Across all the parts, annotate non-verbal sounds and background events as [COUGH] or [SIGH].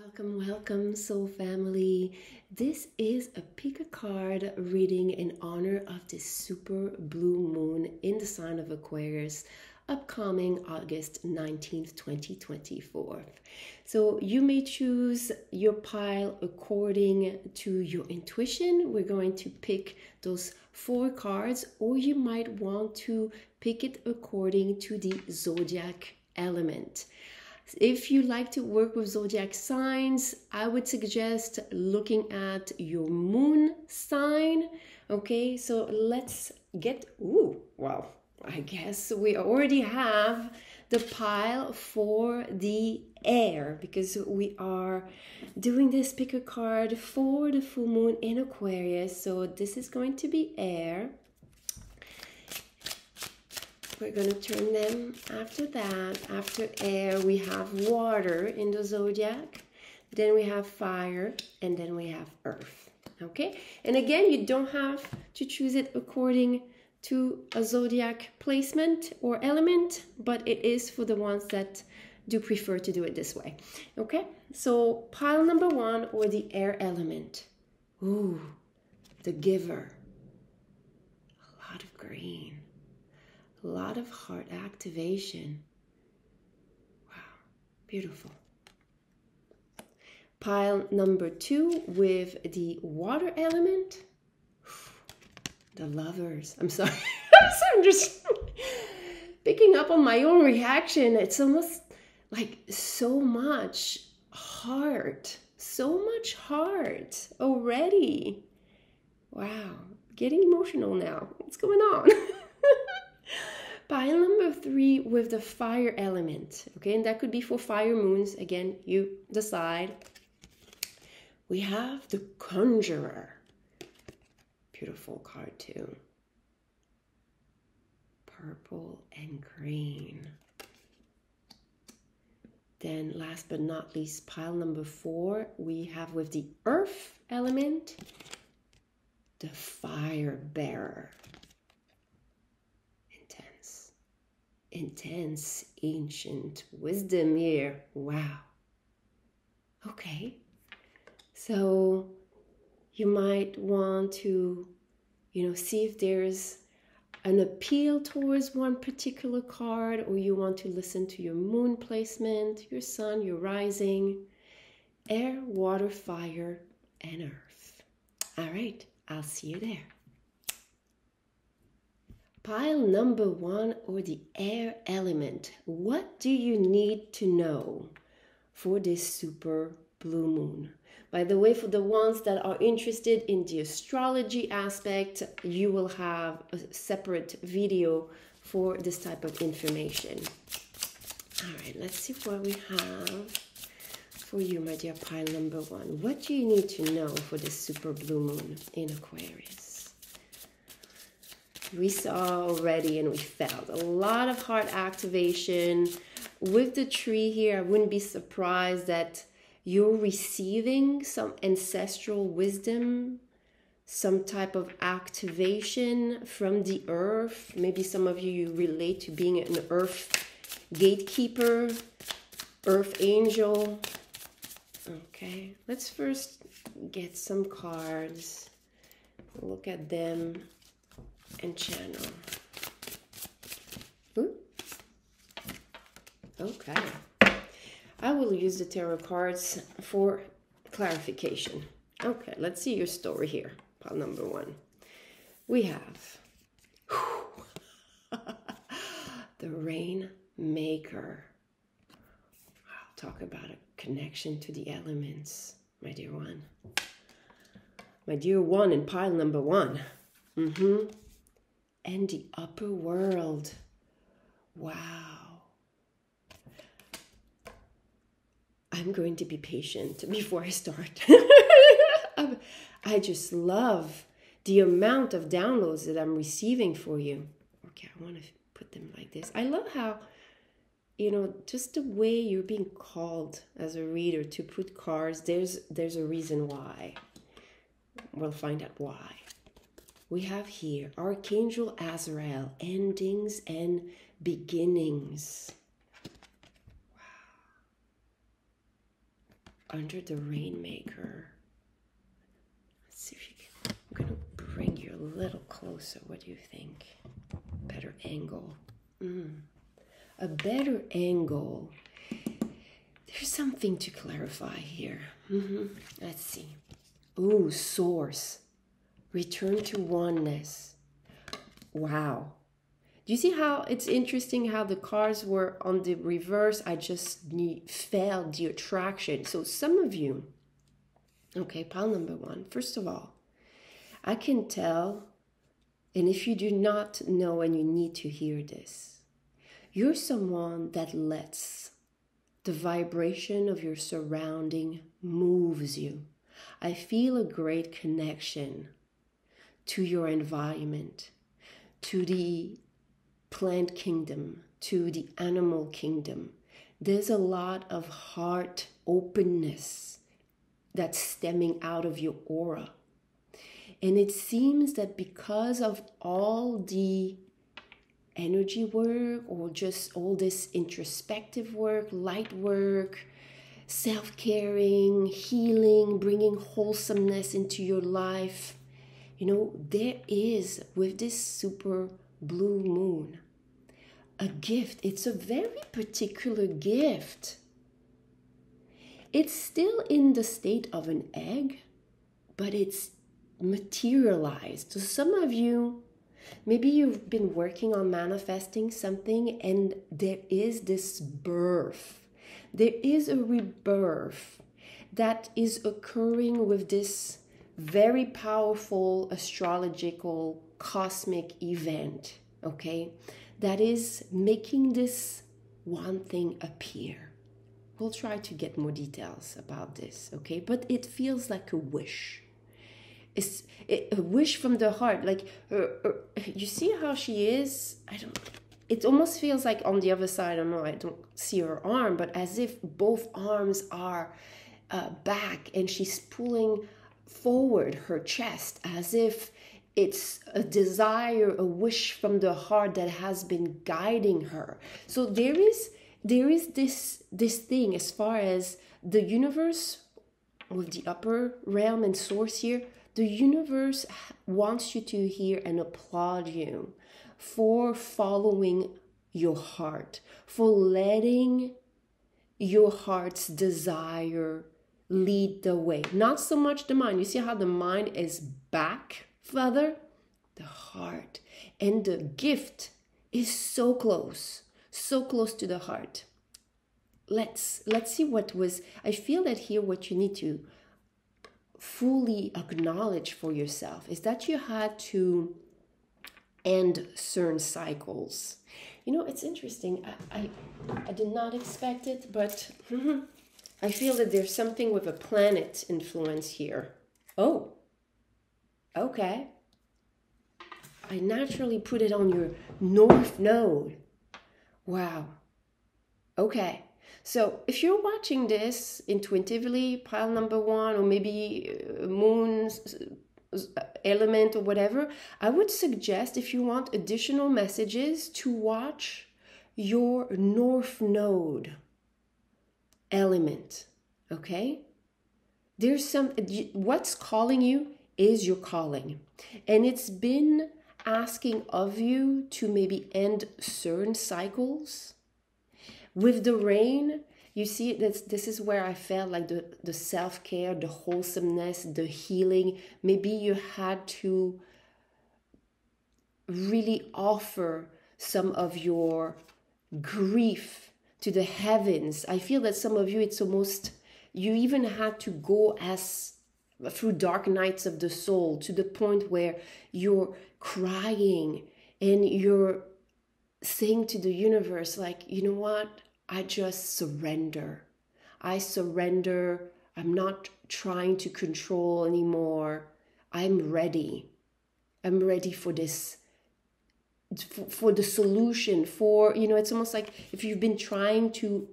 Welcome, welcome, soul family. This is a pick a card reading in honor of this super blue moon in the sign of Aquarius, upcoming August 19th, 2024. So you may choose your pile according to your intuition. We're going to pick those four cards, or you might want to pick it according to the zodiac element. If you like to work with zodiac signs, I would suggest looking at your moon sign. Okay, so let's get. Ooh, wow. I guess we already have the pile for the air because we are doing this picker card for the full moon in Aquarius. So this is going to be air. We're going to turn them after that. After air, we have water in the zodiac. Then we have fire, and then we have earth. Okay? And again, you don't have to choose it according to a zodiac placement or element, but it is for the ones that do prefer to do it this way. Okay? So, pile number one or the air element. Ooh, the giver. A lot of green a lot of heart activation. Wow, beautiful. Pile number two with the water element. [SIGHS] The lovers. I'm sorry. [LAUGHS] I'm just [LAUGHS] picking up on my own reaction. It's almost like so much heart. So much heart already. Wow. Getting emotional now. What's going on? [LAUGHS] Pile number three with the fire element, okay, and that could be for fire moons. Again, you decide. We have the Conjurer. Beautiful card, too. Purple and green. Then, last but not least, pile number four, we have with the Earth element, the Fire Bearer. Intense ancient wisdom here. Wow. Okay. So you might want to, you know, see if there's an appeal towards one particular card or you want to listen to your moon placement, your sun, your rising, air, water, fire, and earth. All right. I'll see you there. Pile number one or the air element. What do you need to know for this super blue moon? By the way, for the ones that are interested in the astrology aspect, you will have a separate video for this type of information. All right, let's see what we have for you, my dear pile number one. What do you need to know for this super blue moon in Aquarius? We saw already and we felt. A lot of heart activation with the tree here. I wouldn't be surprised that you're receiving some ancestral wisdom some type of activation from the earth. Maybe some of you you relate to being an earth gatekeeper earth angel. Okay let's first get some cards. Look at them and channel. Ooh. Okay. I will use the tarot cards for clarification. Okay, let's see your story here. Pile number one. We have [LAUGHS] the Rainmaker. Wow, talk about a connection to the elements, my dear one. My dear one in pile number one. Mm-hmm and the upper world. Wow. I'm going to be patient before I start. [LAUGHS] Um, I just love the amount of downloads that I'm receiving for you. Okay, I want to put them like this. I love how, you know, just the way you're being called as a reader to put cards. There's there's a reason why. We'll find out why we have here Archangel Azrael, endings and beginnings. Wow. under the rainmaker. Let's see if you can. I'm going to bring you a little closer. What do you think? Better angle. Mm. A better angle. There's something to clarify here. Mm-hmm. Let's see. Ooh, source. Return to oneness. Wow. Do you see how it's interesting how the cars were on the reverse? I just need, felt the attraction. So some of you, okay, pile number one. First of all, I can tell, and if you do not know and you need to hear this, you're someone that lets the vibration of your surrounding moves you. I feel a great connection to your environment, to the plant kingdom to the animal kingdom. There's a lot of heart openness that's stemming out of your aura. And it seems that because of all the energy work or just all this introspective work, light work, self caring, healing, bringing wholesomeness into your life, you know, there is with this super blue moon a gift. It's a very particular gift. It's still in the state of an egg, but it's materialized. So, some of you, maybe you've been working on manifesting something, and there is this birth, there is a rebirth that is occurring with this very powerful astrological cosmic event, okay? that is making this one thing appear. We'll try to get more details about this, okay? But it feels like a wish. It's a wish from the heart. Like, uh, uh, you see how she is? I don't. It almost feels like on the other side. I don't know. I don't see her arm, but as if both arms are uh, back, and she's pulling forward her chest, as if it's a desire a wish from the heart that has been guiding her. So there is there is this this thing as far as the universe with the upper realm and source here the universe wants you to hear and applaud you for following your heart for letting your heart's desire lead the way not so much the mind you see how the mind is back Father, the heart and the gift is so close, so close to the heart. Let's let's see what was I feel that here what you need to fully acknowledge for yourself is that you had to end certain cycles. You know, it's interesting. I, I, I did not expect it, but [LAUGHS] I feel that there's something with a planet influence here. Oh, Okay. I naturally put it on your north node. Wow. Okay. So if you're watching this intuitively, pile number one, or maybe uh, moon uh, element or whatever, I would suggest if you want additional messages to watch your north node element. Okay? There's some, what's calling you is your calling. And it's been asking of you to maybe end certain cycles. With the rain, you see this this is where I felt like the, the self-care, the wholesomeness, the healing. Maybe you had to really offer some of your grief to the heavens. I feel that some of you it's almost you even had to go as through dark nights of the soul to the point where you're crying and you're saying to the universe like you know what? I just surrender. I surrender. I'm not trying to control anymore. I'm ready. I'm ready for this for, for the solution for you know it's almost like if you've been trying to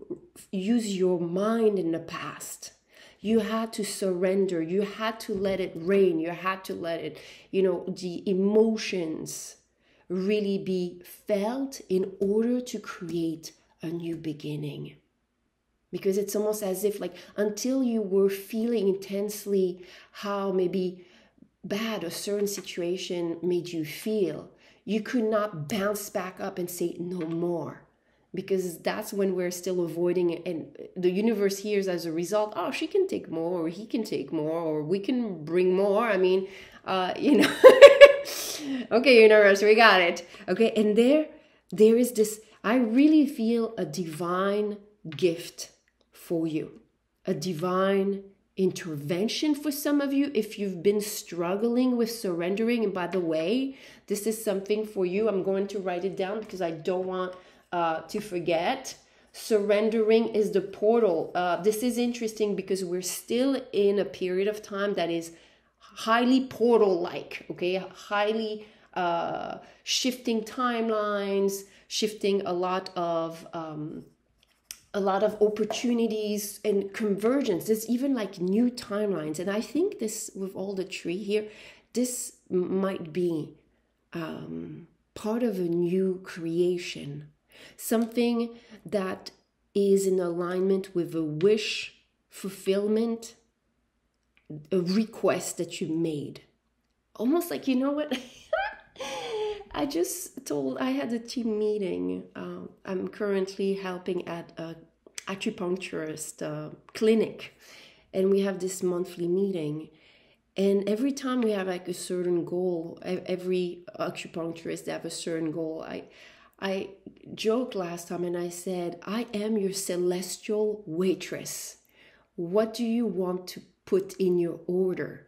use your mind in the past you had to surrender you had to let it rain you had to let it you know the emotions really be felt in order to create a new beginning. Because it's almost as if like until you were feeling intensely how maybe bad a certain situation made you feel you could not bounce back up and say no more. Because that's when we're still avoiding it. And the universe hears as a result oh she can take more or he can take more or we can bring more. I mean uh [LAUGHS] you know. Okay universe we got it. Okay and there there is this i really feel a divine gift for you. A divine intervention for some of you if you've been struggling with surrendering and by the way this is something for you i'm going to write it down because i don't want uh, to forget. Surrendering is the portal. Uh, this is interesting because we're still in a period of time that is highly portal like, okay? Highly uh, shifting timelines, shifting a lot of. Um, a lot of opportunities and convergence. There's even like new timelines. And I think this, with all the tree here, this might be um, part of a new creation something that is in alignment with a wish fulfillment, a request that you made. Almost like, you know what? [LAUGHS] I just told, I had a team meeting. Uh, I'm currently helping at a acupuncturist uh, clinic, and we have this monthly meeting. And every time we have like a certain goal, every acupuncturist they have a certain goal. I I joked last time and I said, I am your celestial waitress. What do you want to put in your order?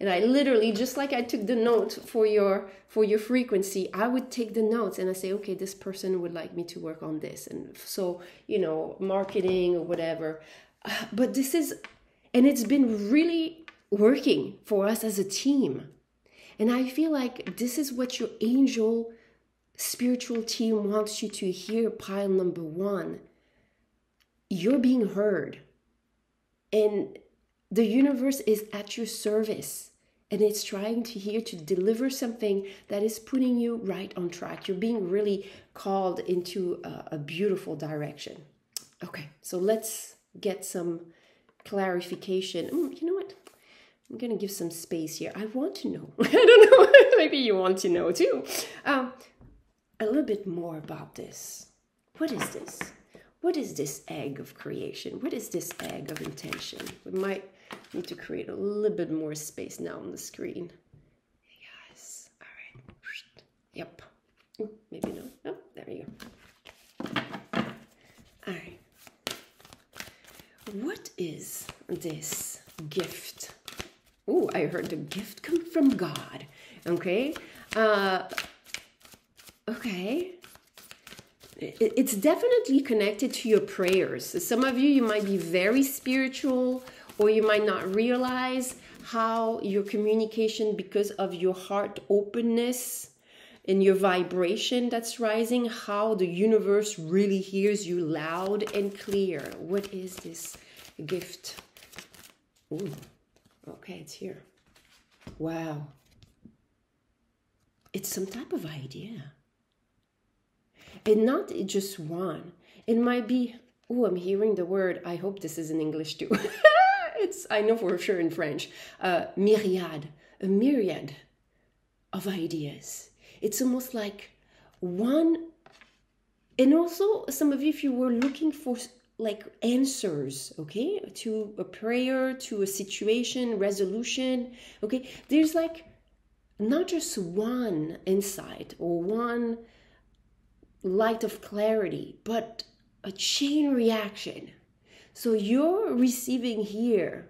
And I literally, just like I took the note for your for your frequency, I would take the notes and I say, okay, this person would like me to work on this. And so, you know, marketing or whatever. [SIGHS] But this is and it's been really working for us as a team. And I feel like this is what your angel spiritual team wants you to hear pile number one you're being heard and the universe is at your service and it's trying to here to deliver something that is putting you right on track you're being really called into a, a beautiful direction okay so let's get some clarification mm, you know what i'm gonna give some space here i want to know [LAUGHS] i don't know [LAUGHS] maybe you want to know too um, a little bit more about this. What is this? What is this egg of creation? What is this egg of intention? We might need to create a little bit more space now on the screen. Yes. All right. Yep. Ooh, maybe no. Oh, there we go. All right. What is this gift? Oh, I heard the gift come from God. Okay. Uh, Okay. It's definitely connected to your prayers. Some of you, you might be very spiritual, or you might not realize how your communication, because of your heart openness and your vibration that's rising, how the universe really hears you loud and clear. What is this gift? Ooh, okay, it's here. Wow. It's some type of idea and not just one. It might be, oh, I'm hearing the word, I hope this is in English too. [LAUGHS] I know for sure in French, uh, myriad, a myriad of ideas. It's almost like one, and also some of you, if you were looking for like answers, okay, to a prayer, to a situation, resolution, okay, there's like not just one insight or one light of clarity, but a chain reaction. So you're receiving here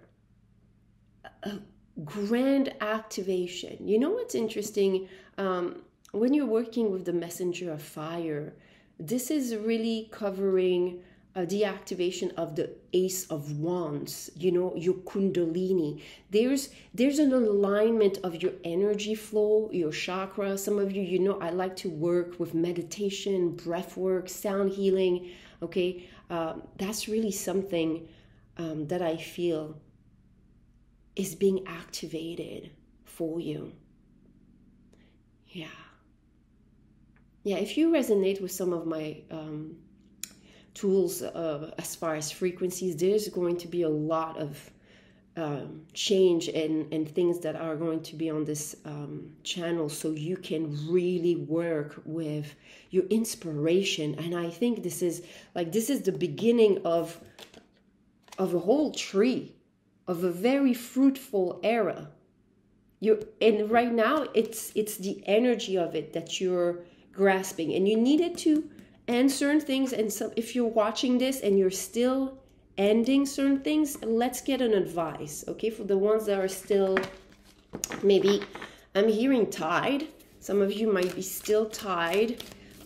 a grand activation. You know what's interesting? Um, when you're working with the messenger of fire, this is really covering uh, the activation of the ace of wands you know your kundalini there's there's an alignment of your energy flow your chakra some of you you know i like to work with meditation breath work sound healing okay uh, that's really something um, that i feel is being activated for you yeah yeah if you resonate with some of my um, tools uh, as far as frequencies. There's going to be a lot of um, change and, and things that are going to be on this um, channel so you can really work with your inspiration. And i think this is like this is the beginning of of a whole tree of a very fruitful era. You and right now it's it's the energy of it that you're grasping. And you needed to certain things. And so if you're watching this and you're still ending certain things let's get an advice okay? For the ones that are still maybe i'm hearing tied some of you might be still tied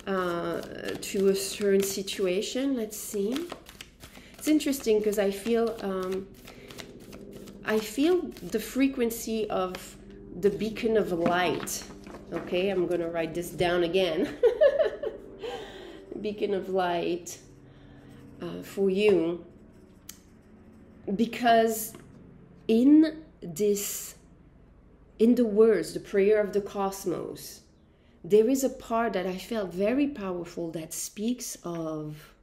uh, to a certain situation let's see. It's interesting because i feel um, i feel the frequency of the beacon of light okay? I'm gonna write this down again. [LAUGHS] Beacon of light uh, for you because in this in the words the prayer of the cosmos there is a part that i felt very powerful that speaks of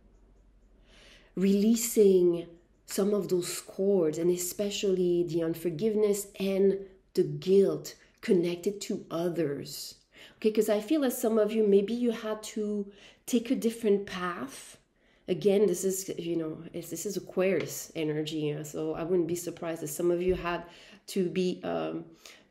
releasing some of those cords and especially the unforgiveness and the guilt connected to others. Okay because i feel as some of you maybe you had to take a different path again this is you know this is aquarius energy so i wouldn't be surprised if some of you had to be um,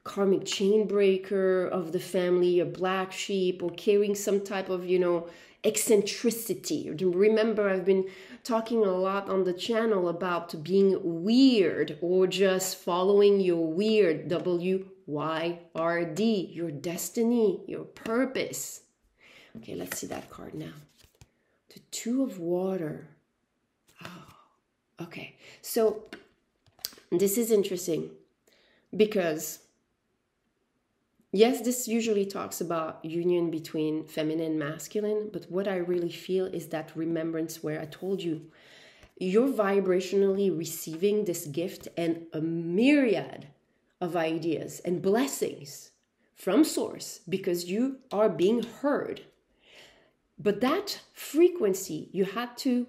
karmic chain breaker of the family a black sheep or carrying some type of you know eccentricity. Remember i've been talking a lot on the channel about being weird or just following your weird w y r d your destiny your purpose? Okay let's see that card now the two of water. Oh, okay. So this is interesting because yes, this usually talks about union between feminine and masculine, but what I really feel is that remembrance where I told you you're vibrationally receiving this gift and a myriad of ideas and blessings from source because you are being heard but that frequency you had to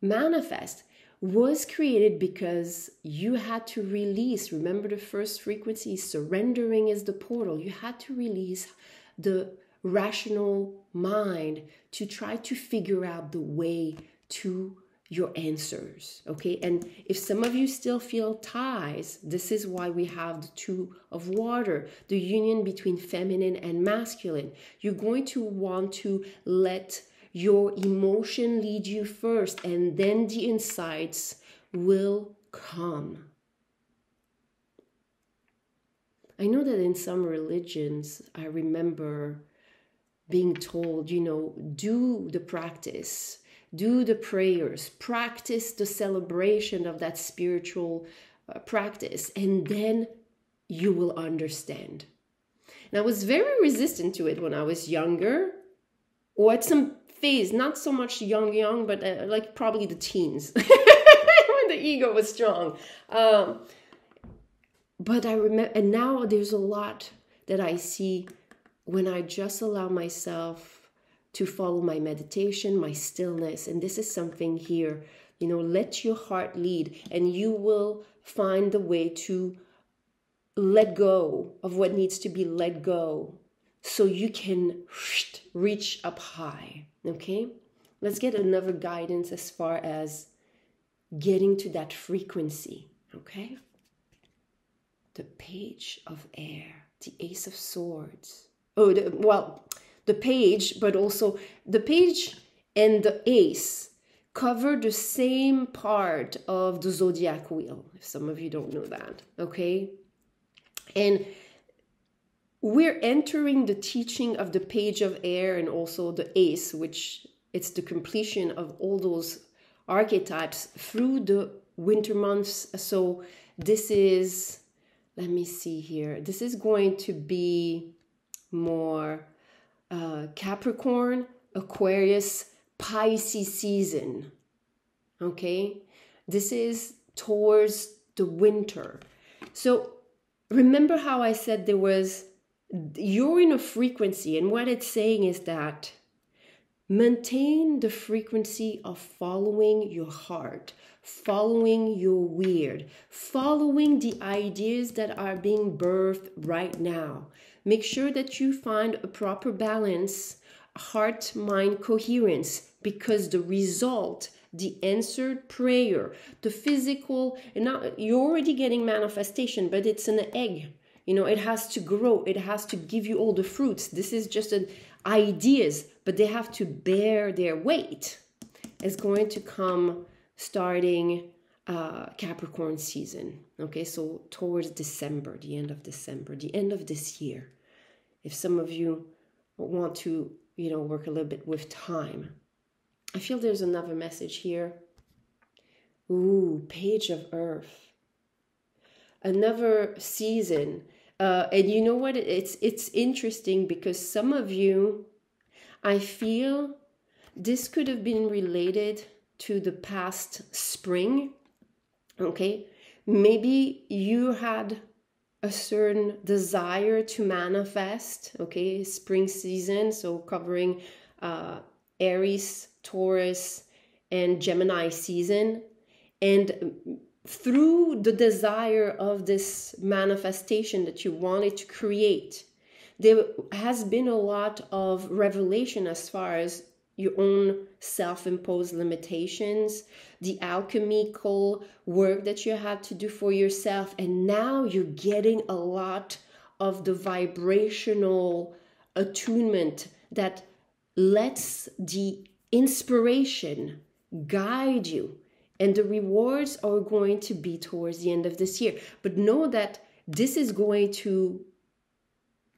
manifest was created because you had to release. Remember, the first frequency surrendering is the portal. You had to release the rational mind to try to figure out the way to your answers. Okay. And if some of you still feel ties, this is why we have the two of water, the union between feminine and masculine. You're going to want to let your emotion lead you first, and then the insights will come. I know that in some religions, I remember being told, you know, do the practice do the prayers, practice the celebration of that spiritual uh, practice, and then you will understand. And I was very resistant to it when I was younger, or at some phase, not so much young, young, but uh, like probably the teens, [LAUGHS] when the ego was strong. Um, but I remember, and now there's a lot that I see when I just allow myself to follow my meditation, my stillness. And this is something here, you know, let your heart lead, and you will find the way to let go of what needs to be let go so you can reach up high. Okay? Let's get another guidance as far as getting to that frequency. Okay? The page of air, the ace of swords. Oh, the, well, the page, but also the page and the ace cover the same part of the zodiac wheel. If some of you don't know that, okay? And we're entering the teaching of the page of air and also the ace, which it's the completion of all those archetypes through the winter months. So this is, let me see here. This is going to be more uh, Capricorn, Aquarius, Pisces season. Okay, this is towards the winter. So remember how I said there was, you're in a frequency, and what it's saying is that Maintain the frequency of following your heart, following your weird, following the ideas that are being birthed right now. Make sure that you find a proper balance, heart mind coherence, because the result, the answered prayer, the physical, and not, you're already getting manifestation, but it's an egg. You know, it has to grow, it has to give you all the fruits. This is just an ideas, but they have to bear their weight. It's going to come starting uh, Capricorn season. Okay, so towards December, the end of December, the end of this year. If some of you want to, you know, work a little bit with time, I feel there's another message here. Ooh, Page of Earth. Another season. Uh, and you know what? It's it's interesting because some of you, I feel, this could have been related to the past spring. Okay, maybe you had a certain desire to manifest. Okay, spring season, so covering uh, Aries, Taurus, and Gemini season. And through the desire of this manifestation that you wanted to create, there has been a lot of revelation as far as your own self imposed limitations, the alchemical work that you had to do for yourself. And now you're getting a lot of the vibrational attunement that lets the inspiration guide you. And the rewards are going to be towards the end of this year. But know that this is going to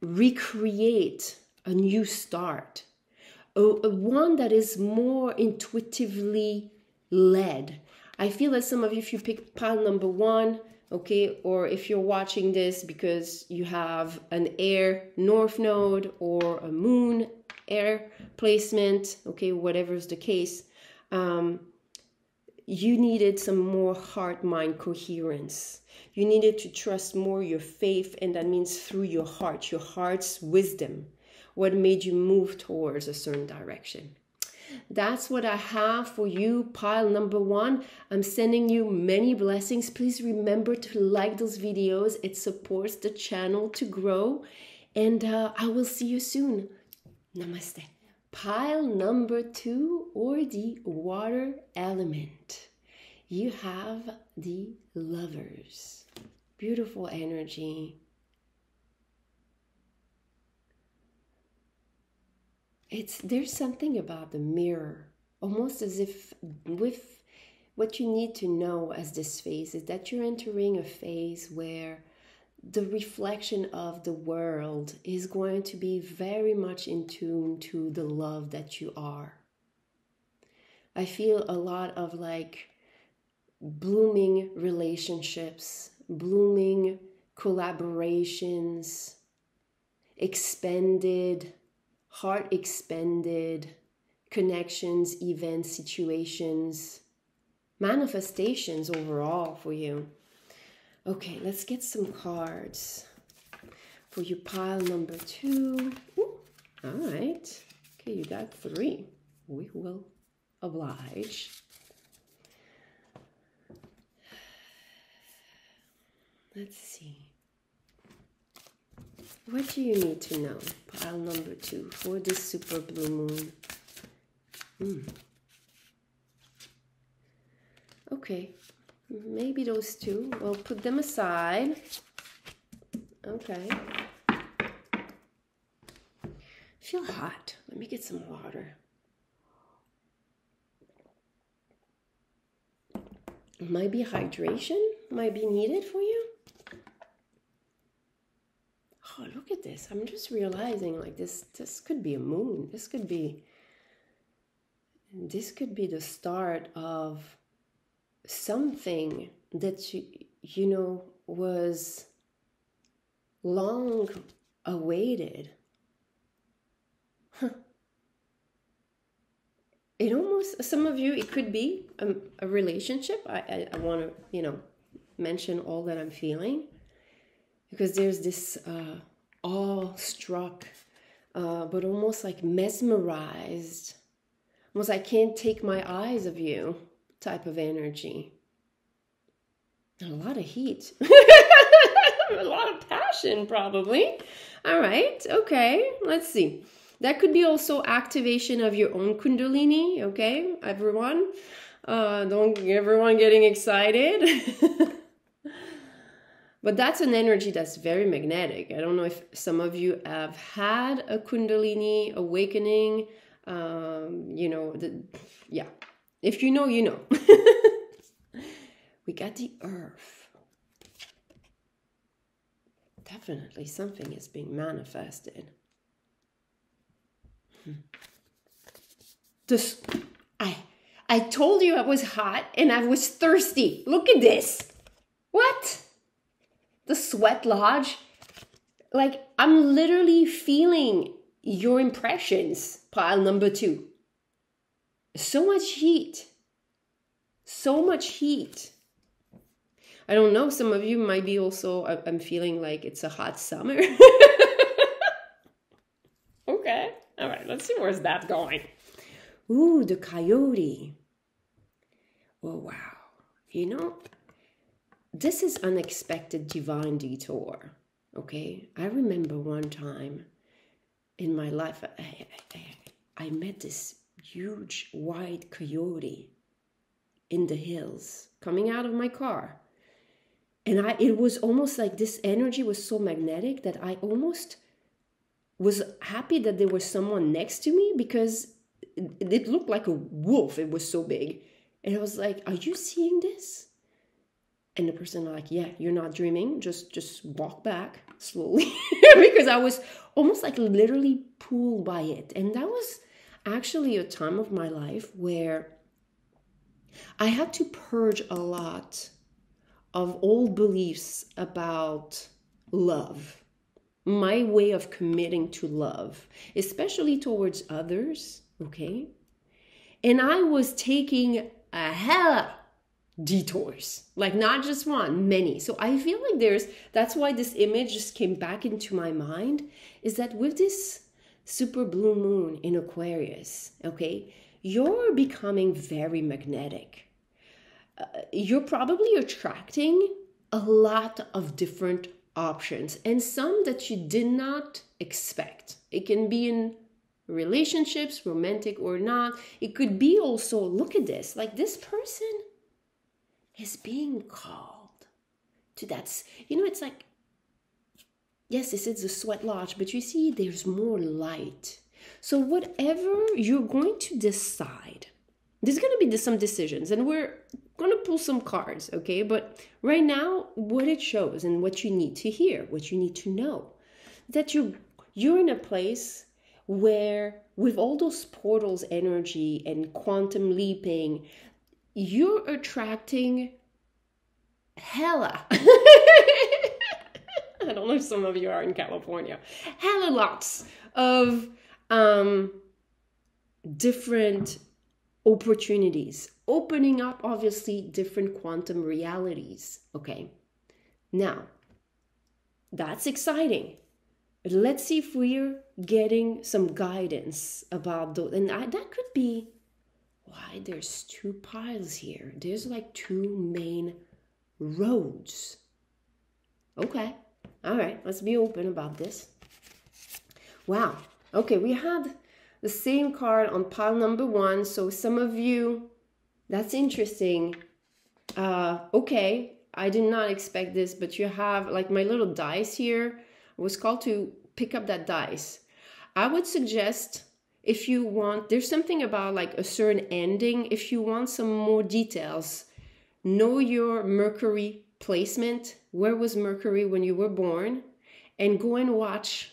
recreate a new start, one that is more intuitively led. I feel that some of you, if you pick pile number one, okay, or if you're watching this because you have an air north node or a moon air placement, okay, whatever is the case, um, you needed some more heart mind coherence. You needed to trust more your faith, and that means through your heart, your heart's wisdom, what made you move towards a certain direction. That's what I have for you, pile number one. I'm sending you many blessings. Please remember to like those videos, it supports the channel to grow. And uh, I will see you soon. Namaste. Pile number two, or the water element. You have the lovers. Beautiful energy. It's there's something about the mirror, almost as if with what you need to know as this phase is that you're entering a phase where the reflection of the world is going to be very much in tune to the love that you are. I feel a lot of like blooming relationships, blooming collaborations, expanded, heart expanded connections, events, situations, manifestations overall for you. Okay, let's get some cards for your pile number two. Ooh, all right. Okay, you got three. We will oblige. Let's see. What do you need to know? Pile number two for this super blue moon. Hmm. Okay, maybe those two. We'll put them aside. Okay. feel hot. Let me get some water. Might be hydration, might be needed for you. Oh, look at this. I'm just realizing like this this could be a moon. This could be this could be the start of something that you, you know was long awaited. Huh. It almost some of you it could be a, a relationship. I I, I want to you know mention all that I'm feeling because there's this uh, awe-struck, uh, but almost like mesmerized almost I can't take my eyes of you type of energy. a lot of heat. [LAUGHS] a lot of passion, probably. All right, okay, let's see. That could be also activation of your own Kundalini, okay, everyone. Uh, don't everyone getting excited. [LAUGHS] but that's an energy that's very magnetic. I don't know if some of you have had a Kundalini awakening. Um, you know, the, yeah. If you know, you know. [LAUGHS] we got the earth. Definitely something is being manifested. Hmm. This, I, I told you I was hot and I was thirsty. Look at this. What? The sweat lodge? Like, I'm literally feeling your impressions, pile number two. So much heat. So much heat. I don't know, some of you might be also, I'm feeling like it's a hot summer. [LAUGHS] okay, all right, let's see where's that going. Ooh, the coyote. Oh, wow. You know, this is unexpected divine detour. Okay, I remember one time in my life, I, I, I met this huge white coyote in the hills coming out of my car. And I, it was almost like this energy was so magnetic that I almost was happy that there was someone next to me because it looked like a wolf. It was so big. And I was like, Are you seeing this? And the person like, Yeah, you're not dreaming. Just just walk back slowly. [LAUGHS] because I was almost like literally pulled by it. And that was actually a time of my life where I had to purge a lot of old beliefs about love my way of committing to love, especially towards others, okay? And I was taking a hell detours, like not just one, many. So I feel like there's that's why this image just came back into my mind is that with this super blue moon in Aquarius, okay, you're becoming very magnetic. Uh, you're probably attracting a lot of different options and some that you did not expect. It can be in relationships, romantic or not. It could be also, look at this, like this person is being called to that. You know, it's like, yes, this is a sweat lodge, but you see, there's more light. So, whatever you're going to decide, there's going to be some decisions, and we're gonna pull some cards, okay? But right now, what it shows and what you need to hear, what you need to know, that you you're in a place where with all those portals energy and quantum leaping, you're attracting hella. [LAUGHS] I don't know if some of you are in California. Hella lots of um different opportunities, opening up obviously different quantum realities. Okay, now that's exciting. Let's see if we're getting some guidance about those. And I, that could be why there's two piles here. There's like two main roads. Okay, all right, let's be open about this. Wow, okay, we had the same card on pile number one. So some of you, that's interesting. Uh, okay, I did not expect this, but you have like my little dice here. I was called to pick up that dice. I would suggest if you want, there's something about like a certain ending. If you want some more details, know your Mercury placement. Where was Mercury when you were born? And go and watch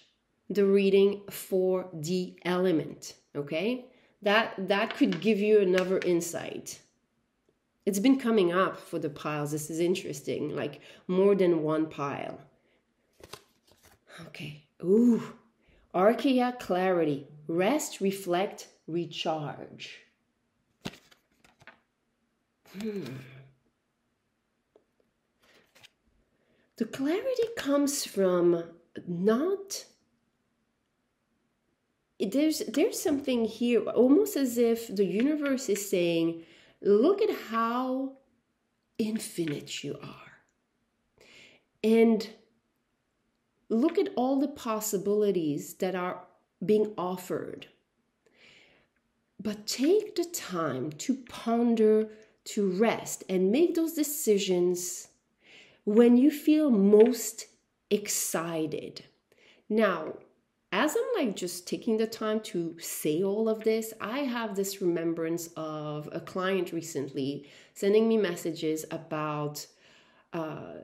the reading for the element okay? That that could give you another insight. It's been coming up for the piles. This is interesting like more than one pile. Okay. Ooh. Archeia clarity rest reflect recharge hmm. the clarity comes from not there's there's something here almost as if the universe is saying look at how infinite you are and look at all the possibilities that are being offered but take the time to ponder to rest and make those decisions when you feel most excited now as I'm like just taking the time to say all of this, I have this remembrance of a client recently sending me messages about, uh,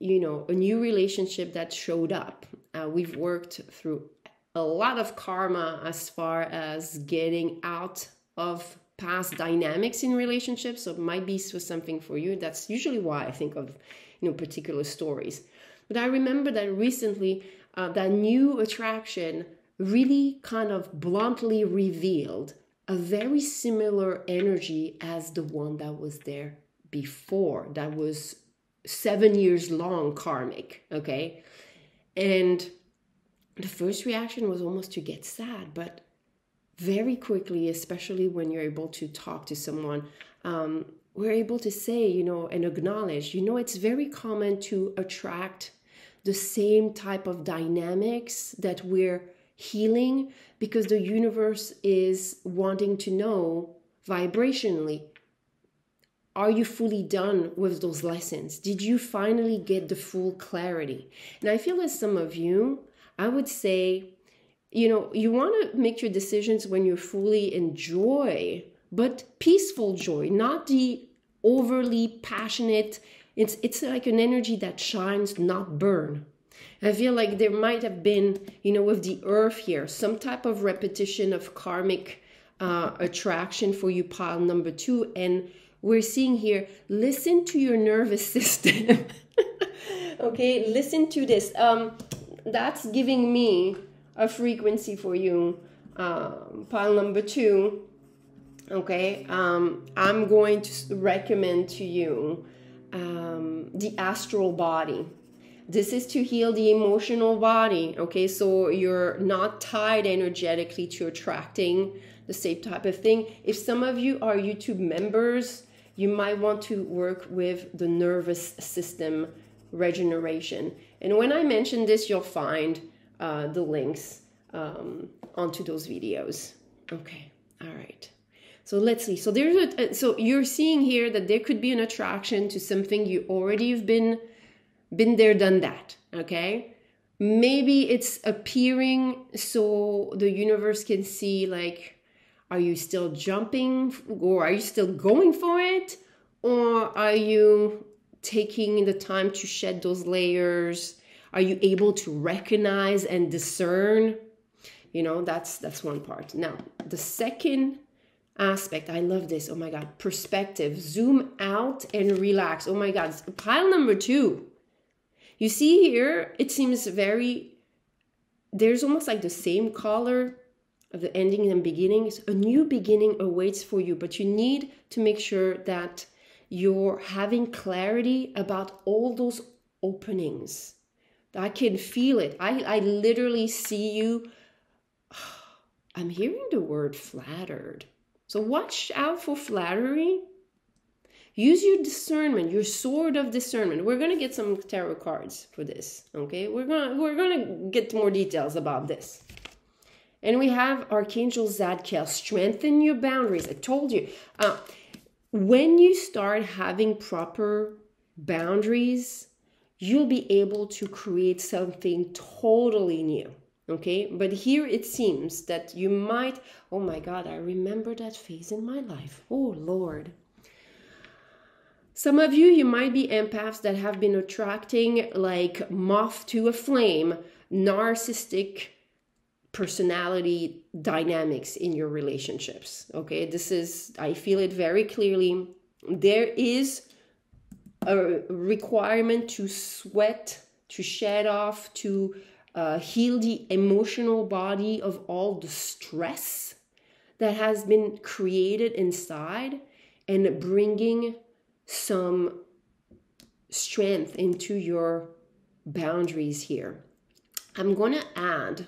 you know, a new relationship that showed up. Uh, we've worked through a lot of karma as far as getting out of past dynamics in relationships. So it might be something for you. That's usually why I think of, you know, particular stories. But I remember that recently uh, that new attraction really kind of bluntly revealed a very similar energy as the one that was there before, that was seven years long karmic, okay? And the first reaction was almost to get sad, but very quickly, especially when you're able to talk to someone, um, we're able to say, you know, and acknowledge, you know, it's very common to attract the same type of dynamics that we're healing because the universe is wanting to know vibrationally are you fully done with those lessons? Did you finally get the full clarity? And I feel as some of you, I would say, you know, you want to make your decisions when you fully enjoy, but peaceful joy, not the overly passionate it's it's like an energy that shines, not burn. I feel like there might have been, you know, with the earth here, some type of repetition of karmic uh, attraction for you, pile number two. And we're seeing here, listen to your nervous [LAUGHS] system. okay, listen to this. Um, that's giving me a frequency for you, um, pile number two. Okay, um, I'm going to recommend to you um, the astral body. This is to heal the emotional body. Okay, so you're not tied energetically to attracting the same type of thing. If some of you are YouTube members, you might want to work with the nervous system regeneration. And when I mention this, you'll find uh, the links um, onto those videos. Okay, all right. So let's see. So there's a so you're seeing here that there could be an attraction to something you already have been been there, done that. Okay. Maybe it's appearing so the universe can see like, are you still jumping or are you still going for it? Or are you taking the time to shed those layers? Are you able to recognize and discern? You know, that's that's one part. Now, the second aspect. I love this. Oh my God. Perspective. Zoom out and relax. Oh my God. Pile number two. You see here, it seems very, there's almost like the same color of the ending and beginning. A new beginning awaits for you, but you need to make sure that you're having clarity about all those openings. I can feel it. I, I literally see you. [SIGHS] I'm hearing the word flattered. So watch out for flattery. Use your discernment, your sword of discernment. We're gonna get some tarot cards for this. Okay, we're gonna we're gonna get more details about this. And we have Archangel Zadkiel. Strengthen your boundaries. I told you. Uh, when you start having proper boundaries, you'll be able to create something totally new. Okay, but here it seems that you might, oh my God, I remember that phase in my life. Oh Lord. Some of you, you might be empaths that have been attracting like moth to a flame, narcissistic personality dynamics in your relationships. Okay, this is, I feel it very clearly. There is a requirement to sweat, to shed off, to uh, heal the emotional body of all the stress that has been created inside and bringing some strength into your boundaries here. I'm going to add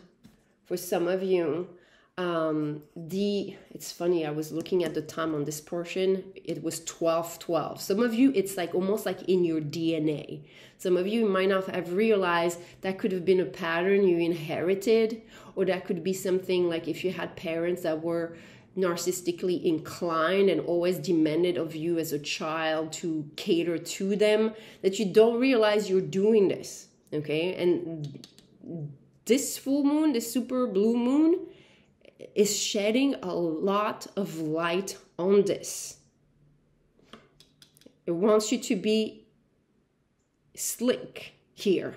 for some of you um the it's funny i was looking at the time on this portion it was 12 12 some of you it's like almost like in your dna some of you might not have realized that could have been a pattern you inherited or that could be something like if you had parents that were narcissistically inclined and always demanded of you as a child to cater to them that you don't realize you're doing this okay? And this full moon this super blue moon is shedding a lot of light on this. It wants you to be slick here.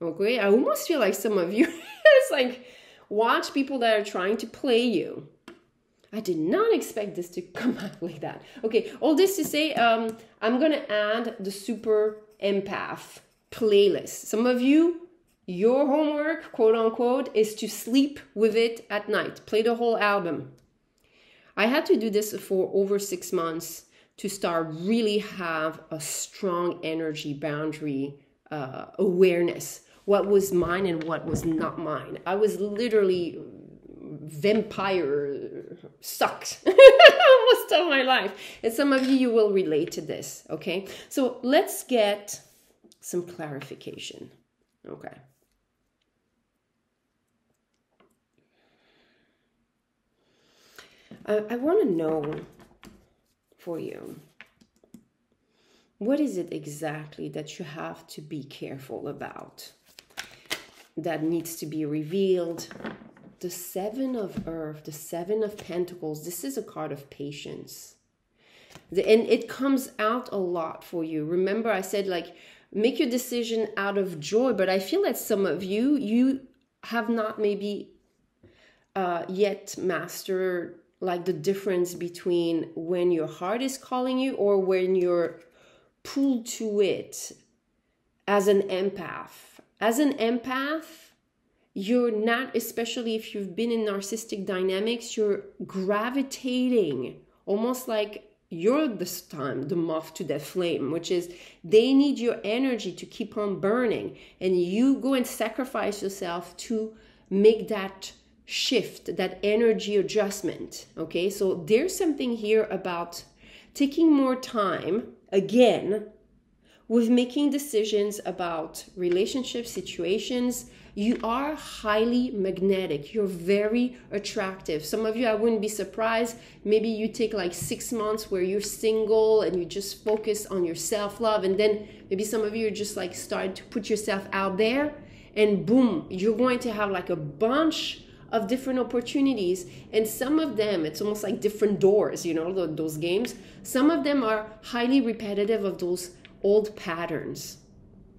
Okay, I almost feel like some of you, [LAUGHS] it's like watch people that are trying to play you. I did not expect this to [LAUGHS] come out like that. Okay, all this to say, um, I'm gonna add the super empath playlist. Some of you your homework, quote unquote, is to sleep with it at night. Play the whole album. I had to do this for over six months to start really have a strong energy boundary uh, awareness. What was mine and what was not mine. I was literally vampire sucked [LAUGHS] most of my life. And some of you, you will relate to this. Okay. So let's get some clarification. Okay. I, want to know for you what is it exactly that you have to be careful about that needs to be revealed? The Seven of Earth, the Seven of Pentacles, this is a card of patience. The, and it comes out a lot for you. Remember, I said, like, make your decision out of joy, but I feel that some of you, you have not maybe uh, yet mastered like the difference between when your heart is calling you or when you're pulled to it as an empath. As an empath, you're not, especially if you've been in narcissistic dynamics, you're gravitating almost like you're this time the moth to that flame, which is they need your energy to keep on burning, and you go and sacrifice yourself to make that shift, that energy adjustment. Okay, so there's something here about taking more time again with making decisions about relationship situations. You are highly magnetic. You're very attractive. Some of you, I wouldn't be surprised. Maybe you take like six months where you're single and you just focus on your self love. And then maybe some of you just like start to put yourself out there. And boom, you're going to have like a bunch of different opportunities and some of them it's almost like different doors you know those games. Some of them are highly repetitive of those old patterns.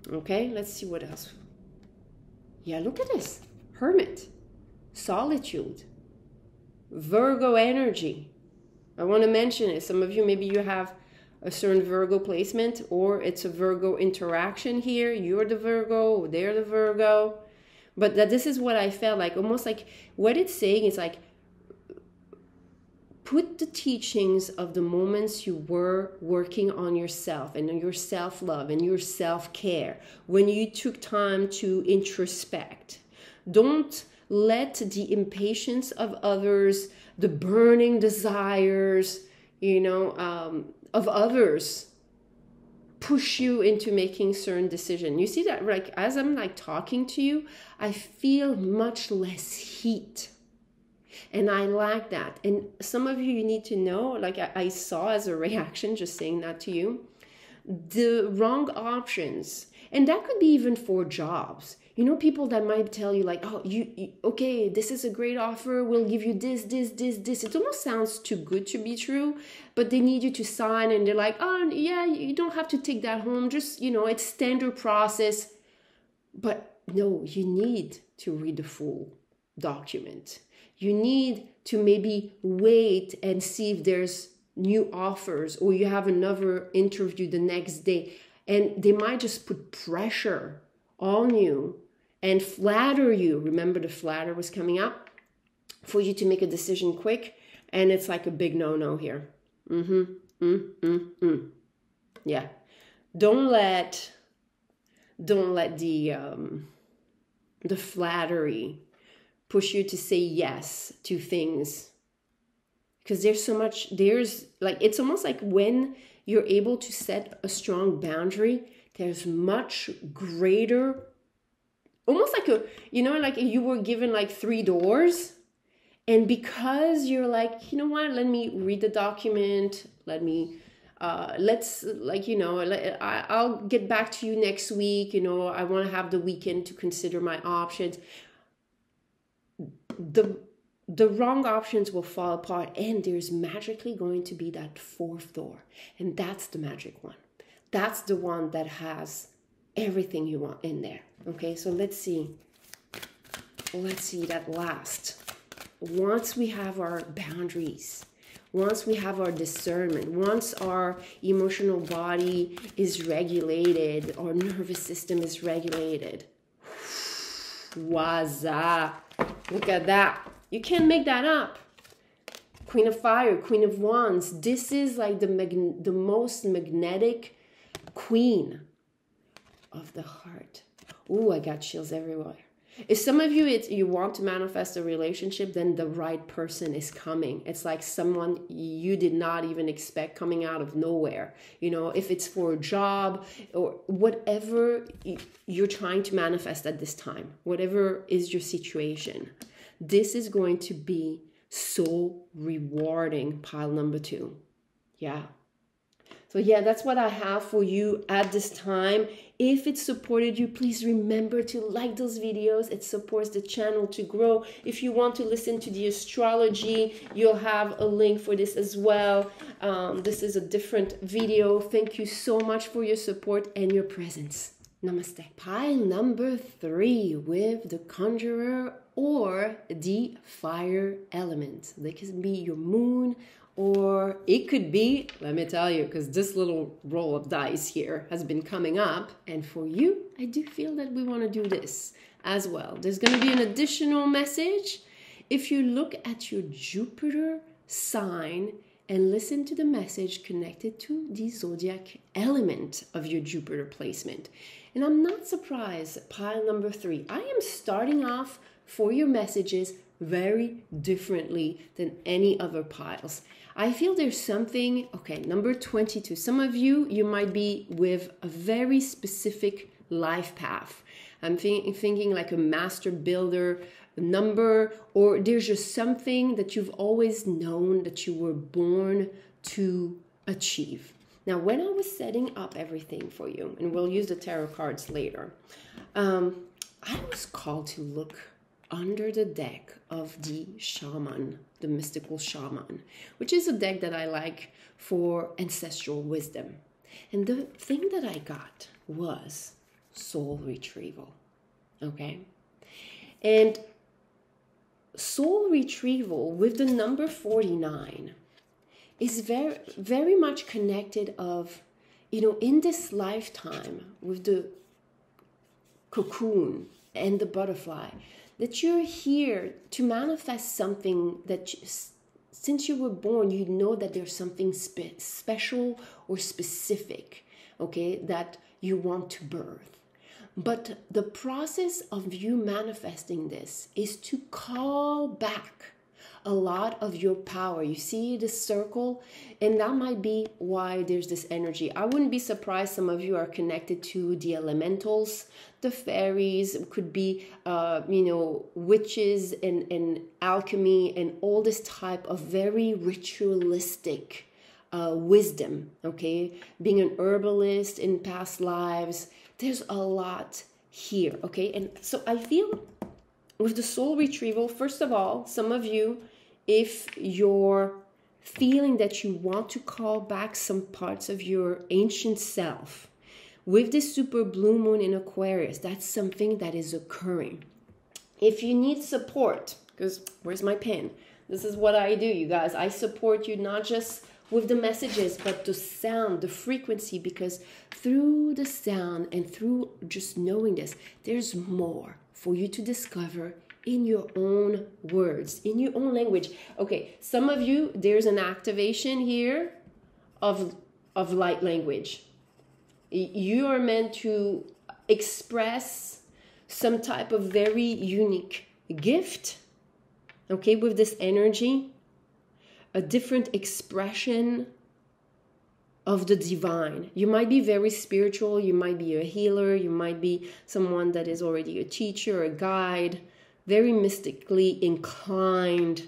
Okay let's see what else. Yeah look at this. Hermit. Solitude. Virgo energy. I want to mention it. Some of you maybe you have a certain virgo placement or it's a virgo interaction here. You're the virgo they're the virgo but that this is what i felt like almost like what it's saying is like put the teachings of the moments you were working on yourself and your self love and your self care, when you took time to introspect. Don't let the impatience of others, the burning desires, you know, um, of others push you into making certain decision. You see that like as i'm like talking to you i feel much less heat. And i like that. And some of you you need to know like I, I saw as a reaction just saying that to you the wrong options. And that could be even for jobs you know people that might tell you like oh you, you, okay this is a great offer we'll give you this this this this. It almost sounds too good to be true but they need you to sign and they're like oh yeah you don't have to take that home just you know it's standard process. But no you need to read the full document. You need to maybe wait and see if there's new offers or you have another interview the next day. And they might just put pressure on you and flatter you. Remember, the flatter was coming up for you to make a decision quick, and it's like a big no no here. Mm hmm. Mm. Yeah. Don't let don't let the um the flattery push you to say yes to things because there's so much there's like it's almost like when you're able to set a strong boundary there's much greater almost like a you know like you were given like three doors? And because you're like you know what? Let me read the document. Let me uh, let's like you know I, i'll get back to you next week. You know i want to have the weekend to consider my options. The the wrong options will fall apart and there's magically going to be that fourth door and that's the magic one. That's the one that has everything you want in there okay? So let's see. Let's see that last. Once we have our boundaries once we have our discernment once our emotional body is regulated our nervous system is regulated. Waza. Look at that. You can't make that up. Queen of Fire, Queen of Wands. This is like the the most magnetic queen of the heart. Ooh, I got chills everywhere. If some of you it's you want to manifest a relationship, then the right person is coming. It's like someone you did not even expect coming out of nowhere. You know, if it's for a job or whatever you're trying to manifest at this time, whatever is your situation. This is going to be so rewarding, pile number two. Yeah. So, yeah, that's what I have for you at this time. If it supported you, please remember to like those videos. It supports the channel to grow. If you want to listen to the astrology, you'll have a link for this as well. Um, this is a different video. Thank you so much for your support and your presence. Namaste. Pile number three with the conjurer or the fire element. They can be your moon, or it could be, let me tell you, because this little roll of dice here has been coming up. And for you, I do feel that we want to do this as well. There's going to be an additional message. If you look at your Jupiter sign and listen to the message connected to the zodiac element of your Jupiter placement. And I'm not surprised, pile number three. I am starting off for your messages very differently than any other piles. I feel there's something, okay, number 22. Some of you, you might be with a very specific life path. I'm think, thinking like a master builder number, or there's just something that you've always known that you were born to achieve. Now, when I was setting up everything for you, and we'll use the tarot cards later, um, I was called to look under the deck of the shaman, the mystical shaman, which is a deck that I like for ancestral wisdom. And the thing that I got was soul retrieval. Okay? And soul retrieval with the number 49 is very very much connected of you know in this lifetime with the cocoon and the butterfly that you're here to manifest something that since you were born you know that there's something spe- special or specific okay that you want to birth. But the process of you manifesting this is to call back a lot of your power. You see this circle, and that might be why there's this energy. I wouldn't be surprised some of you are connected to the elementals, the fairies, could be, uh, you know, witches and, and alchemy and all this type of very ritualistic uh, wisdom, okay? Being an herbalist in past lives, there's a lot here, okay? And so I feel with the soul retrieval, first of all, some of you if you're feeling that you want to call back some parts of your ancient self with this super blue moon in Aquarius, that's something that is occurring. If you need support, because where's my pen? This is what I do, you guys. I support you not just with the messages, but the sound, the frequency, because through the sound and through just knowing this, there's more for you to discover in your own words, in your own language. Okay, some of you, there's an activation here of, of light language. You are meant to express some type of very unique gift okay, with this energy, a different expression of the divine. You might be very spiritual, you might be a healer, you might be someone that is already a teacher, a guide, very mystically inclined,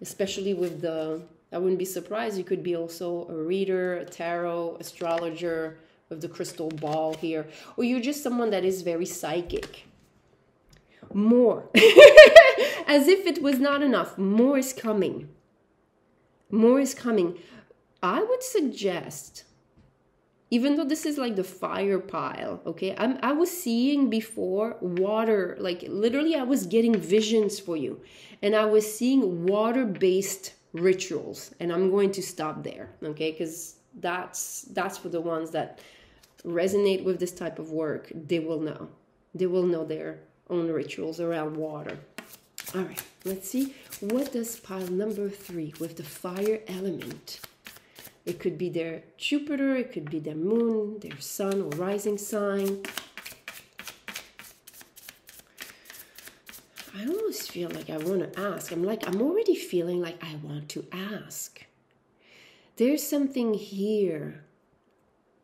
especially with the I wouldn't be surprised you could be also a reader, a tarot, astrologer with the crystal ball here, or you're just someone that is very psychic. More. [LAUGHS] As if it was not enough, more is coming. More is coming. I would suggest, even though this is like the fire pile, okay, I'm, I was seeing before water, like literally, I was getting visions for you, and I was seeing water based rituals, and I'm going to stop there, okay, because that's that's for the ones that resonate with this type of work. They will know. They will know their own rituals around water. All right let's see. What does pile number three with the fire element it could be their Jupiter, it could be their moon, their sun or rising sign. I almost feel like I want to ask. I'm like, I'm already feeling like I want to ask. There's something here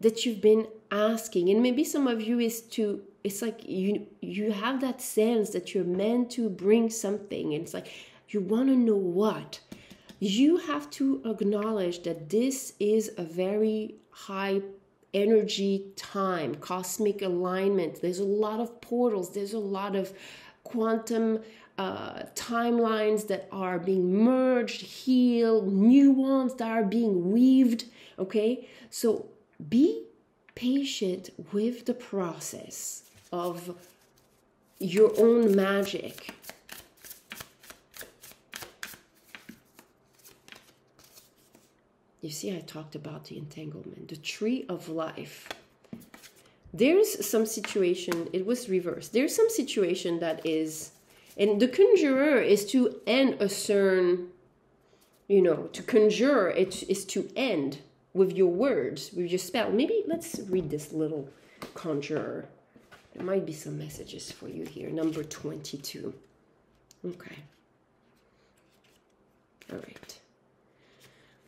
that you've been asking, and maybe some of you is to, it's like you you have that sense that you're meant to bring something, and it's like you want to know what you have to acknowledge that this is a very high energy time, cosmic alignment. There's a lot of portals, there's a lot of quantum uh, timelines that are being merged, healed, new ones that are being weaved. Okay, so be patient with the process of your own magic you see, I talked about the entanglement, the tree of life. There's some situation, it was reversed. There's some situation that is, and the conjurer is to end a certain, you know, to conjure it is to end with your words, with your spell. Maybe let's read this little conjurer. There might be some messages for you here. Number 22. Okay. All right.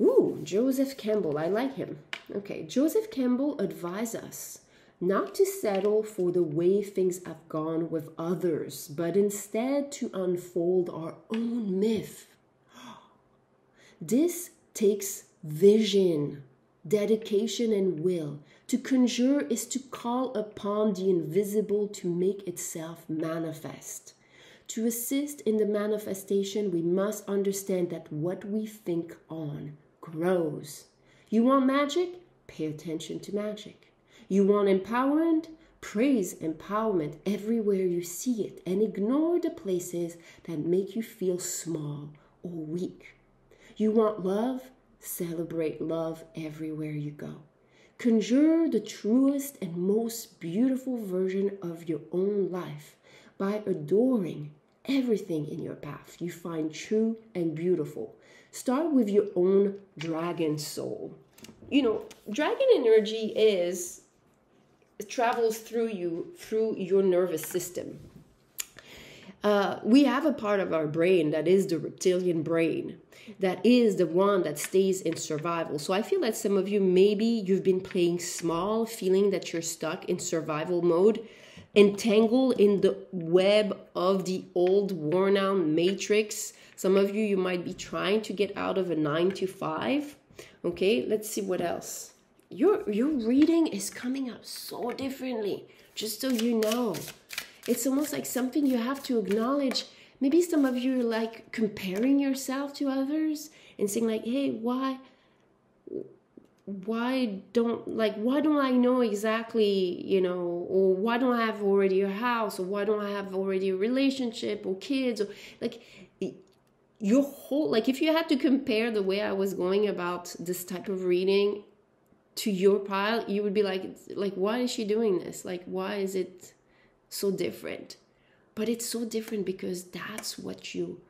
Ooh, Joseph Campbell. I like him. Okay, Joseph Campbell advised us not to settle for the way things have gone with others, but instead to unfold our own myth. [GASPS] This takes vision, dedication, and will. To conjure is to call upon the invisible to make itself manifest. To assist in the manifestation, we must understand that what we think on grows. You want magic? Pay attention to magic. You want empowerment? Praise empowerment everywhere you see it and ignore the places that make you feel small or weak. You want love? Celebrate love everywhere you go. Conjure the truest and most beautiful version of your own life by adoring everything in your path you find true and beautiful start with your own dragon soul. You know, dragon energy is travels through you through your nervous system. Uh, we have a part of our brain that is the reptilian brain that is the one that stays in survival so i feel that some of you maybe you've been playing small feeling that you're stuck in survival mode entangled in the web of the old worn out matrix some of you, you might be trying to get out of a nine to five. Okay, let's see what else. Your, your reading is coming up so differently, just so you know. It's almost like something you have to acknowledge. Maybe some of you are like comparing yourself to others and saying like, hey, why? Why don't like why don't i know exactly you know or why don't i have already a house or why don't i have already a relationship or kids or like your whole like if you had to compare the way I was going about this type of reading to your pile, you would be like like why is she doing this? Like why is it so different? But it's so different because that's what you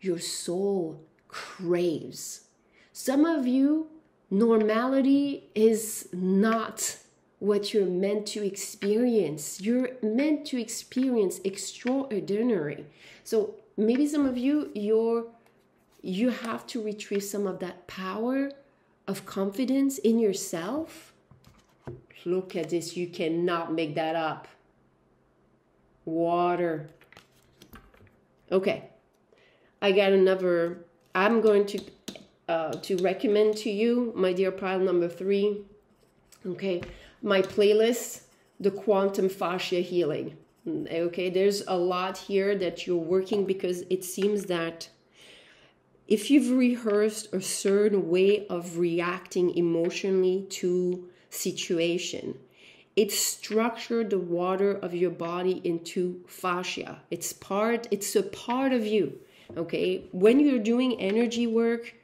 your soul craves. Some of you normality is not what you're meant to experience. You're meant to experience extraordinary. So maybe some of you you're you have to retrieve some of that power of confidence in yourself. Look at this. You cannot make that up. Water. Okay. I got another i'm going to uh, to recommend to you my dear pile number three okay? My playlist the quantum fascia healing okay? There's a lot here that you're working because it seems that if you've rehearsed a certain way of reacting emotionally to situation it structured the water of your body into fascia. It's part it's a part of you okay? When you're doing energy work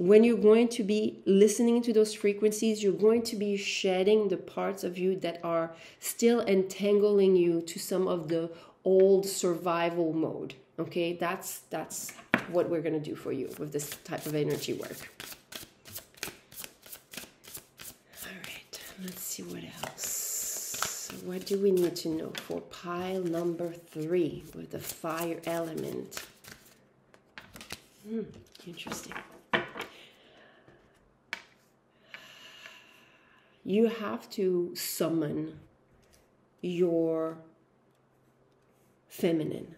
when you're going to be listening to those frequencies, you're going to be shedding the parts of you that are still entangling you to some of the old survival mode. Okay, that's that's what we're gonna do for you with this type of energy work. All right, let's see what else. What do we need to know for pile number three with the fire element? Hmm, interesting. You have to summon your feminine.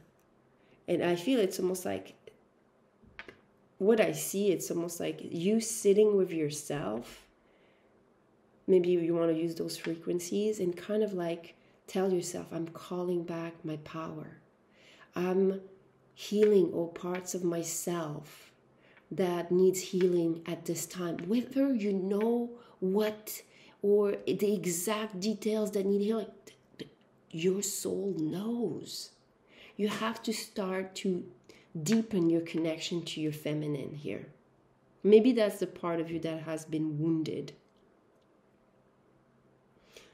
And I feel it's almost like what I see, it's almost like you sitting with yourself. Maybe you want to use those frequencies and kind of like tell yourself, I'm calling back my power. I'm healing all parts of myself that needs healing at this time. Whether you know what or the exact details that need healing. Your soul knows. You have to start to deepen your connection to your feminine here. Maybe that's the part of you that has been wounded.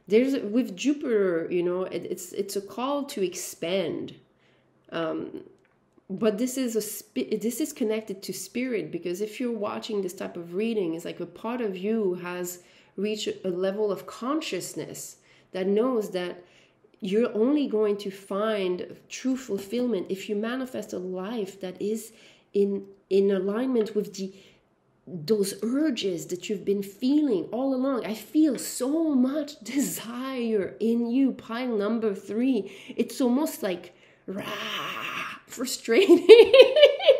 There's with Jupiter, you know, it, it's it's a call to expand. Um, but this is a this is connected to spirit because if you're watching this type of reading, it's like a part of you has reach a level of consciousness that knows that you're only going to find true fulfillment if you manifest a life that is in in alignment with the those urges that you've been feeling all along. I feel so much [LAUGHS] desire in you. Pile number three. It's almost like rah, frustrating. [LAUGHS]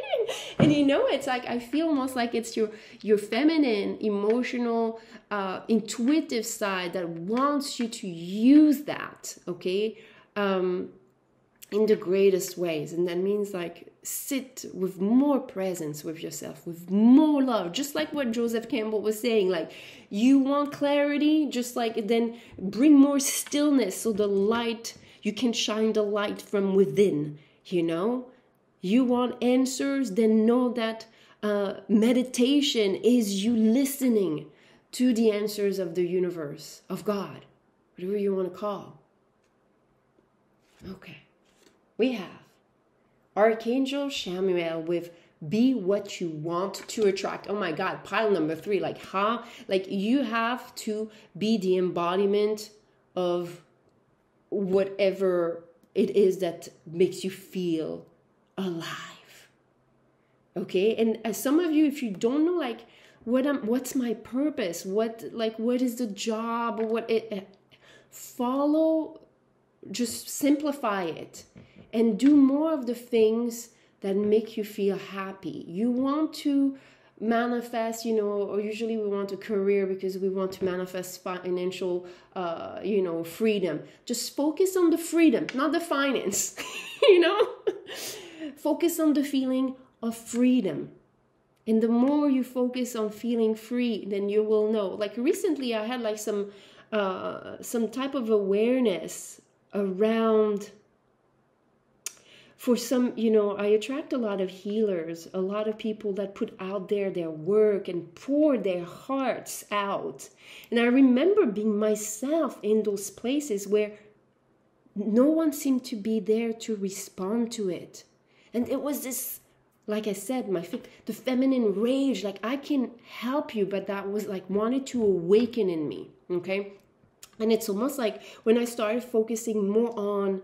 and you know it's like i feel almost like it's your your feminine emotional uh, intuitive side that wants you to use that okay? Um, in the greatest ways. And that means like sit with more presence with yourself with more love. Just like what joseph campbell was saying like you want clarity just like then bring more stillness so the light you can shine the light from within you know you want answers, then know that uh, meditation is you listening to the answers of the universe, of God, whatever you want to call. Okay, we have Archangel Chamuel with be what you want to attract. Oh my God, pile number three. Like, huh? Like, you have to be the embodiment of whatever it is that makes you feel alive. Okay? And as some of you, if you don't know, like, what am what's my purpose? What like what is the job what it eh, follow just simplify it and do more of the things that make you feel happy. You want to manifest you know or usually we want a career because we want to manifest financial uh, you know freedom just focus on the freedom not the finance [LAUGHS] you know focus on the feeling of freedom. And the more you focus on feeling free, then you will know. Like recently, I had like some uh, some type of awareness around. For some, you know, I attract a lot of healers, a lot of people that put out there their work and pour their hearts out. And I remember being myself in those places where no one seemed to be there to respond to it and it was this like i said my the feminine rage like i can help you but that was like wanted to awaken in me okay and it's almost like when i started focusing more on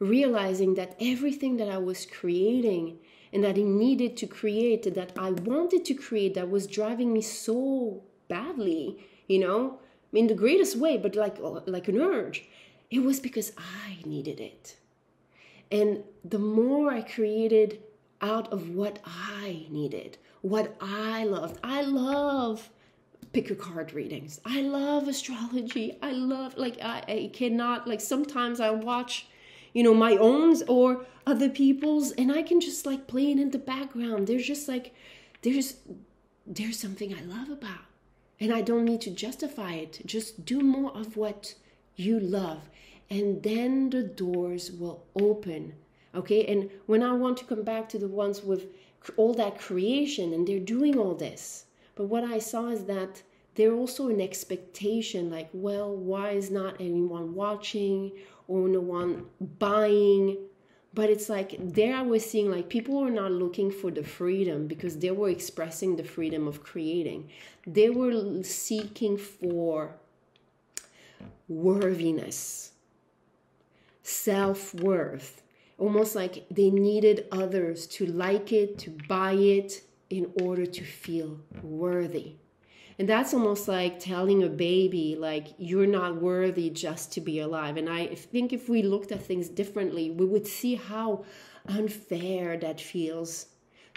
realizing that everything that I was creating and that I needed to create, that I wanted to create, that was driving me so badly, you know, in the greatest way, but like like an urge, it was because I needed it. And the more I created out of what I needed, what I loved, I love pick a card readings. I love astrology. I love like I, I cannot like sometimes I watch, you know, my own or other people's and I can just like play it in the background. There's just like there's there's something I love about. And I don't need to justify it. Just do more of what you love and then the doors will open. Okay? And when I want to come back to the ones with all that creation and they're doing all this, but what I saw is that they're also an expectation like, well, why is not anyone watching or no one buying? But it's like there I was seeing like people are not looking for the freedom because they were expressing the freedom of creating. They were seeking for worthiness, self worth, almost like they needed others to like it, to buy it, in order to feel worthy. And that's almost like telling a baby, like, you're not worthy just to be alive. And I think if we looked at things differently, we would see how unfair that feels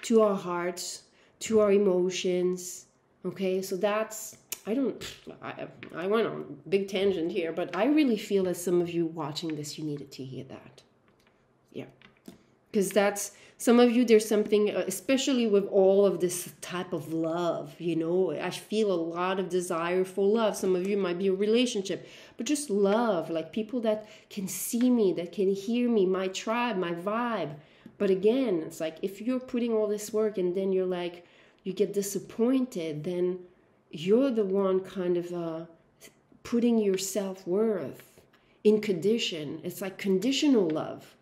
to our hearts, to our emotions. Okay, so that's, I don't, I, I went on big tangent here, but I really feel as some of you watching this, you needed to hear that. Yeah. Because that's some of you there's something uh, especially with all of this type of love you know? I feel a lot of desire for love. Some of you might be a relationship but just love like people that can see me that can hear me my tribe my vibe. But again it's like if you're putting all this work and then you're like you get disappointed then you're the one kind of uh, putting your self-worth in condition. It's like conditional love.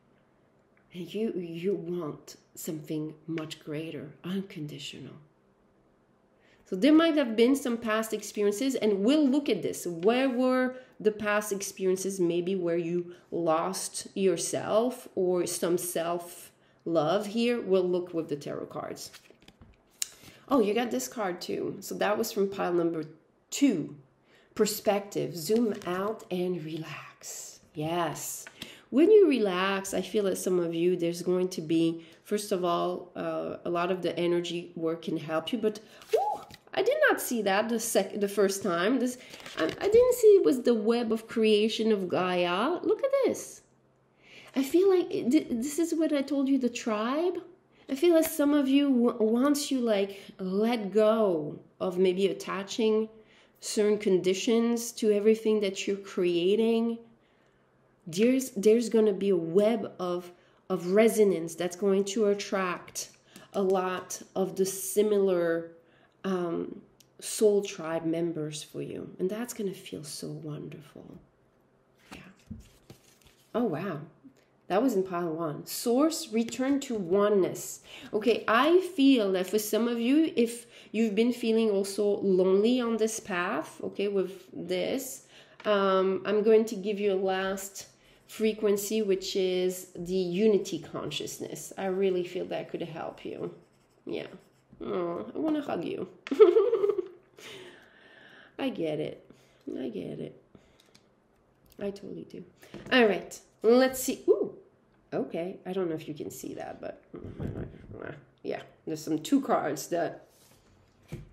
And you you want something much greater unconditional. So there might have been some past experiences and we'll look at this. Where were the past experiences maybe where you lost yourself or some self love here? We'll look with the tarot cards oh you got this card too so that was from pile number two perspective zoom out and relax yes when you relax, I feel that some of you, there's going to be, first of all, uh, a lot of the energy work can help you, but ooh, I did not see that the sec the first time. This I, I didn't see it was the web of creation of Gaia. Look at this. I feel like this is what I told you, the tribe. I feel like some of you, once you like let go of maybe attaching certain conditions to everything that you're creating, there's there's going to be a web of of resonance that's going to attract a lot of the similar um, soul tribe members for you and that's going to feel so wonderful. Yeah. Oh wow that was in pile one source return to oneness okay i feel that for some of you if you've been feeling also lonely on this path okay with this um, i'm going to give you a last frequency, which is the unity consciousness. I really feel that could help you. Yeah. Oh, I want to hug you. [LAUGHS] I get it. I get it. I totally do. All right. Let's see. Ooh. Okay. I don't know if you can see that, but yeah, there's some two cards that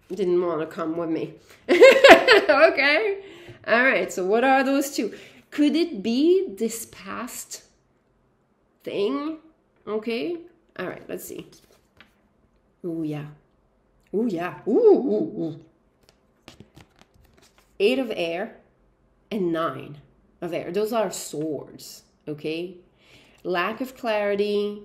didn't want to come with me. [LAUGHS] okay. All right. So what are those two? Could it be this past thing? Okay. All right, let's see. Oh, yeah. Oh, yeah. Ooh, ooh, ooh. Eight of air and nine of air. Those are swords, okay? Lack of clarity,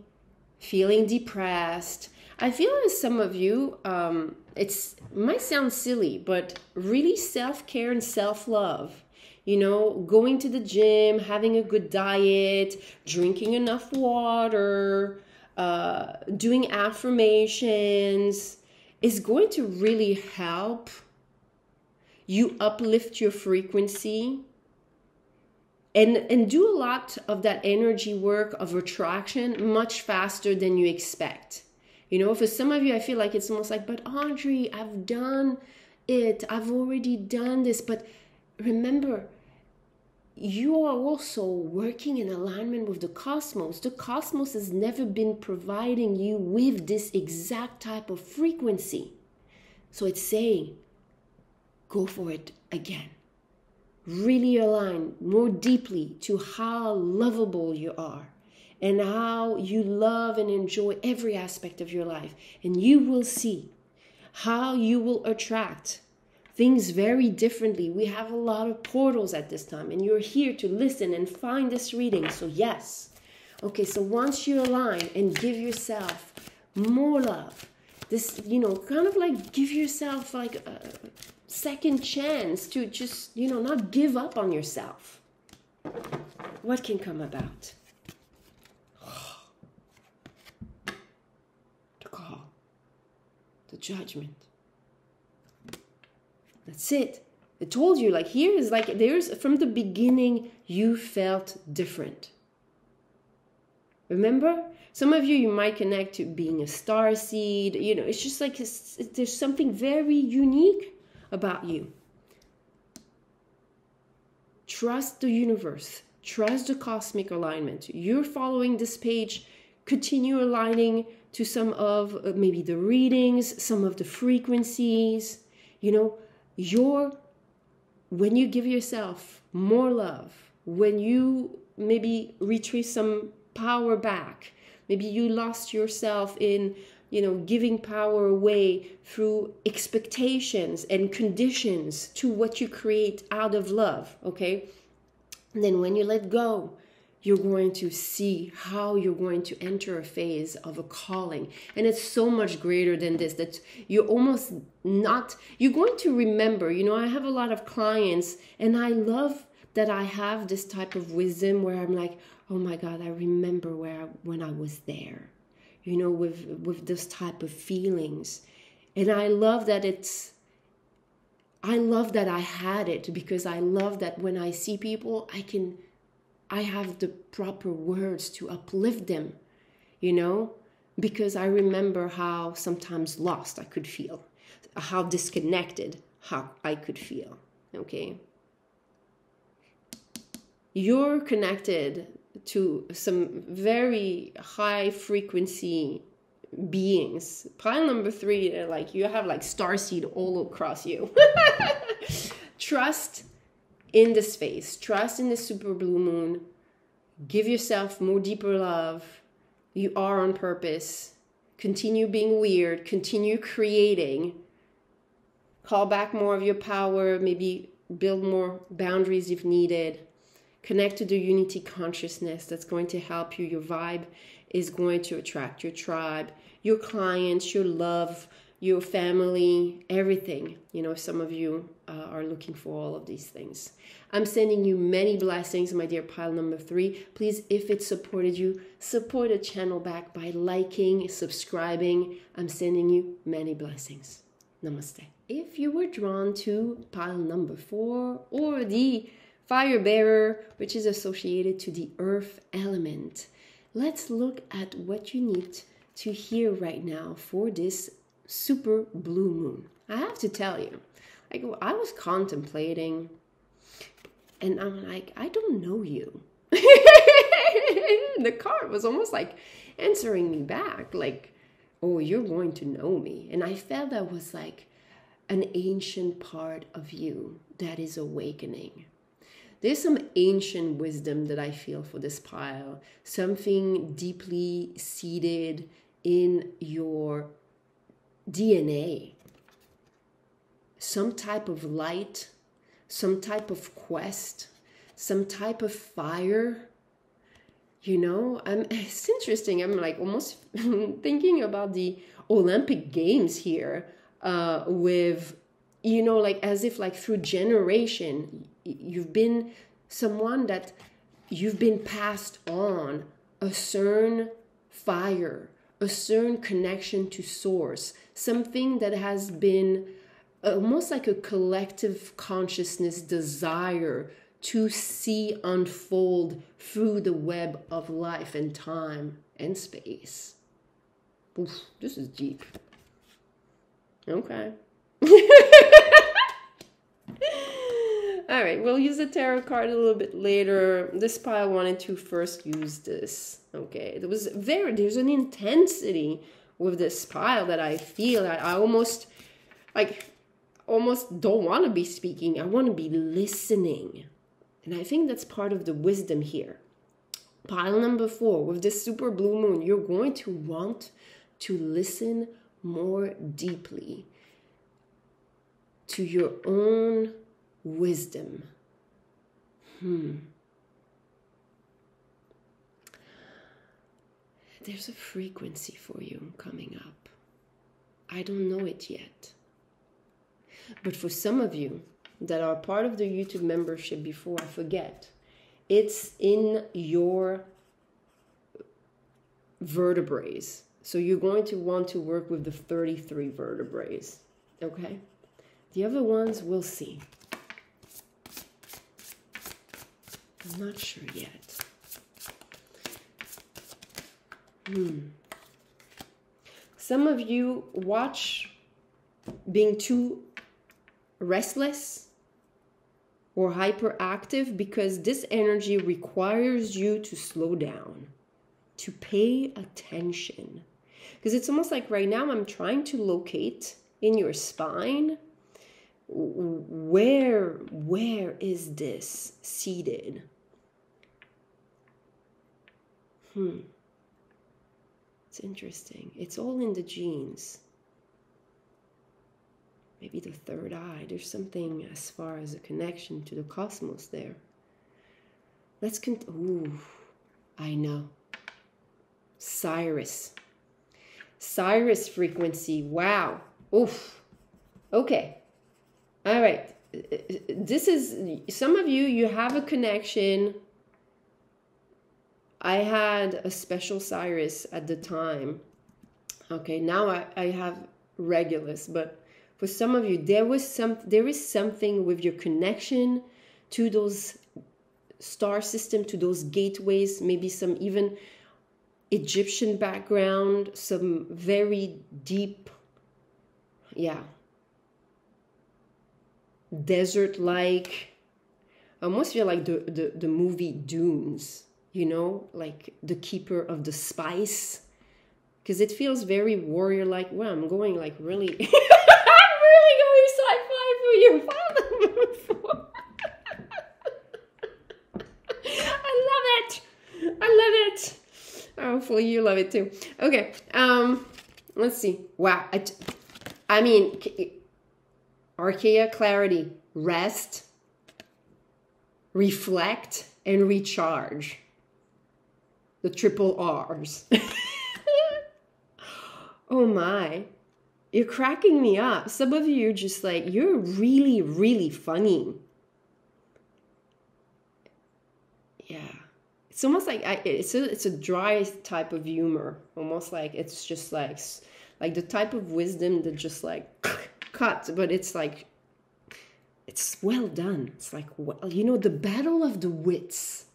feeling depressed. I feel as some of you, um, it's it might sound silly, but really self care and self love you know, going to the gym, having a good diet, drinking enough water, uh, doing affirmations is going to really help you uplift your frequency and and do a lot of that energy work of attraction much faster than you expect you know for some of you i feel like it's almost like but audrey i've done it i've already done this but remember you are also working in alignment with the cosmos. The cosmos has never been providing you with this exact type of frequency. So it's saying, go for it again. Really align more deeply to how lovable you are and how you love and enjoy every aspect of your life. And you will see how you will attract things very differently. We have a lot of portals at this time, and you're here to listen and find this reading. So, yes. Okay, so once you align and give yourself more love, this, you know, kind of like give yourself like a second chance to just, you know, not give up on yourself. What can come about? [SIGHS] the call, the judgment that's it. I told you, like, here is like, there's from the beginning, you felt different. Remember? Some of you, you might connect to being a star seed. You know, it's just like there's something very unique about you. Trust the universe, trust the cosmic alignment. You're following this page, continue aligning to some of uh, maybe the readings, some of the frequencies. You know, your when you give yourself more love, when you maybe retrieve some power back, maybe you lost yourself in you know giving power away through expectations and conditions to what you create out of love okay? And then when you let go you're going to see how you're going to enter a phase of a calling. And it's so much greater than this that you're almost not you're going to remember you know i have a lot of clients and i love that i have this type of wisdom where i'm like oh my god i remember where I, when i was there you know with with this type of feelings and i love that it's I love that I had it because I love that when I see people, I can I have the proper words to uplift them, you know, because I remember how sometimes lost I could feel, how disconnected how I could feel. Okay. You're connected to some very high frequency beings. Pile number three, like you have like star seed all across you. [LAUGHS] Trust in the space, trust in the super blue moon, give yourself more deeper love. You are on purpose. Continue being weird, continue creating. Call back more of your power, maybe build more boundaries if needed. Connect to the unity consciousness that's going to help you. Your vibe is going to attract your tribe, your clients, your love, your family, everything. You know, some of you uh, are looking for all of these things. I'm sending you many blessings, my dear pile number three. Please, if it supported you, support the channel back by liking, subscribing. I'm sending you many blessings. Namaste. If you were drawn to pile number four or the fire bearer, which is associated to the earth element, let's look at what you need to hear right now for this super blue moon. I have to tell you, like I was contemplating and I'm like, I don't know you. [LAUGHS] the card was almost like answering me back, like, oh, you're going to know me. And I felt that was like an ancient part of you that is awakening. There's some ancient wisdom that I feel for this pile, something deeply seated in your DNA, some type of light, some type of quest, some type of fire. You know, [LAUGHS] it's interesting. I'm like almost [LAUGHS] thinking about the Olympic Games here uh, with, you know, like as if like through generation, you've been someone that you've been passed on a certain fire, a certain connection to source, something that has been almost like a collective consciousness desire to see unfold through the web of life and time and space. Oof, this is deep. Okay. [LAUGHS] [LAUGHS] All right, we'll use the tarot card a little bit later. This pile wanted to first use this. Okay, there was very, there's an intensity with this pile that I feel that I almost, like, almost don't want to be speaking. I want to be listening. And I think that's part of the wisdom here. Pile number four, with this super blue moon, you're going to want to listen more deeply to your own wisdom. Hmm. There's a frequency for you coming up. I don't know it yet. But for some of you that are part of the YouTube membership, before I forget, it's in your vertebrae. So you're going to want to work with the 33 vertebrae. Okay? The other ones we'll see. I'm not sure yet. Hmm. Some of you watch being too restless or hyperactive because this energy requires you to slow down, to pay attention. Because it's almost like right now I'm trying to locate in your spine where where is this seated Hmm. It's interesting. It's all in the genes. Maybe the third eye. There's something as far as a connection to the cosmos there. Let's con. Ooh, I know. Sirius Sirius frequency. Wow. Oof. Okay. All right. This is some of you. You have a connection I had a special Sirius at the time. Okay, now I, I have Regulus, but for some of you, there was some there is something with your connection to those star system, to those gateways, maybe some even Egyptian background, some very deep, yeah, desert like. I almost feel like the, the, the movie Dunes you know, like the keeper of the spice. Because it feels very warrior like. Well, I'm going like really. [LAUGHS] I'm really going sci fi for you. [LAUGHS] I love it. I love it. Hopefully you love it too. Okay. Um, let's see. Wow. I, I mean, Archeia clarity, rest, reflect, and recharge the triple R's. [LAUGHS] oh my. You're cracking me up. Some of you are just like, you're really, really funny. Yeah. It's almost like I, it's a it's a dry type of humor. Almost like it's just like like the type of wisdom that just like [LAUGHS] cuts, but it's like it's well done. It's like well, you know, the battle of the wits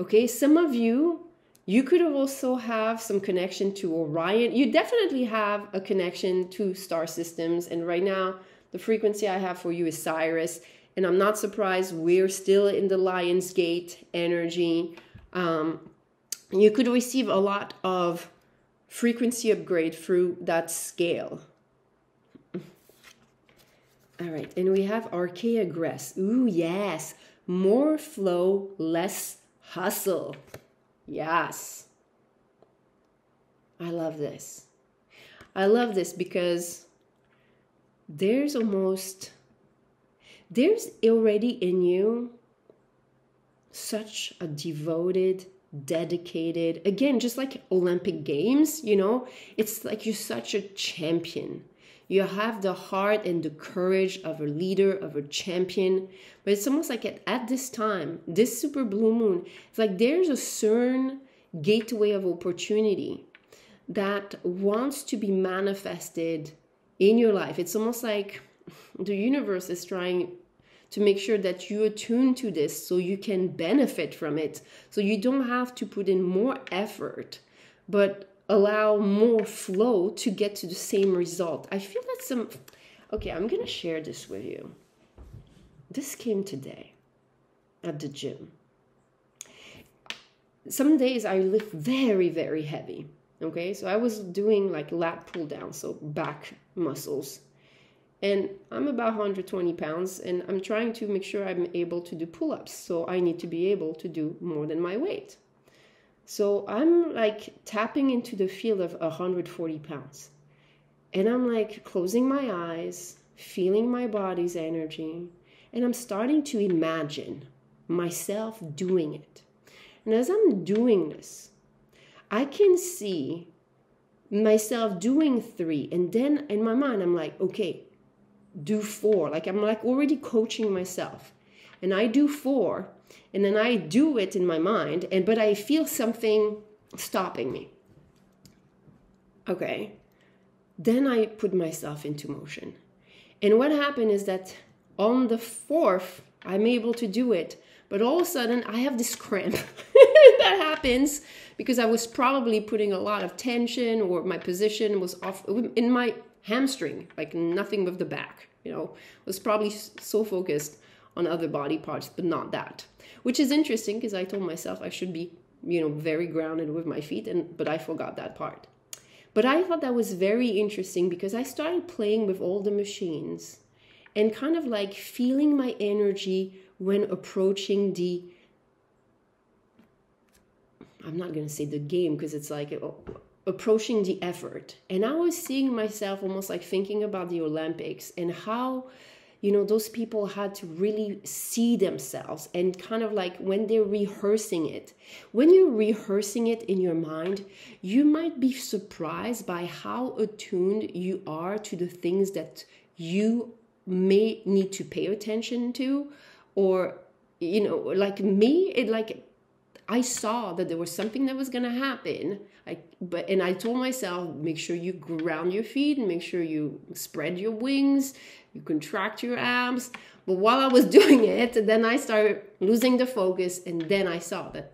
Okay, some of you, you could also have some connection to Orion. You definitely have a connection to star systems. And right now, the frequency I have for you is Sirius. And I'm not surprised we're still in the Lion's Gate energy. Um, you could receive a lot of frequency upgrade through that scale. All right, and we have Archeia Grass. Ooh, yes. More flow, less Hustle. Yes. I love this. I love this because there's almost, there's already in you such a devoted, dedicated, again, just like Olympic Games, you know, it's like you're such a champion. You have the heart and the courage of a leader, of a champion. But it's almost like at, at this time, this super blue moon, it's like there's a certain gateway of opportunity that wants to be manifested in your life. It's almost like the universe is trying to make sure that you attune to this so you can benefit from it. So you don't have to put in more effort, but allow more flow to get to the same result. I feel that some. Okay, I'm gonna share this with you. This came today at the gym. Some days I lift very, very heavy. Okay, so I was doing like lat pull down, so back muscles and I'm about 120 pounds and I'm trying to make sure I'm able to do pull ups. So I need to be able to do more than my weight. So I'm like tapping into the field of 140 pounds. And I'm like closing my eyes, feeling my body's energy, and I'm starting to imagine myself doing it. And as I'm doing this, I can see myself doing three. And then in my mind, I'm like, okay, do four. Like I'm like already coaching myself. And I do four and then I do it in my mind and but I feel something stopping me. Okay. Then I put myself into motion. And what happened is that on the fourth, I'm able to do it. But all of a sudden, I have this cramp. [LAUGHS] that happens because I was probably putting a lot of tension or my position was off in my hamstring, like nothing with the back, you know, was probably so focused on other body parts, but not that. Which is interesting because I told myself I should be, you know, very grounded with my feet, and but I forgot that part. But I thought that was very interesting because I started playing with all the machines and kind of like feeling my energy when approaching the I'm not going to say the game because it's like oh, approaching the effort. And I was seeing myself almost like thinking about the Olympics and how, you know, those people had to really see themselves and kind of like when they're rehearsing it. When you're rehearsing it in your mind, you might be surprised by how attuned you are to the things that you may need to pay attention to or you know like me it like I saw that there was something that was going to happen. I, but and I told myself, make sure you ground your feet and make sure you spread your wings, you contract your abs. But while I was [LAUGHS] doing it, then I started losing the focus, and then I saw that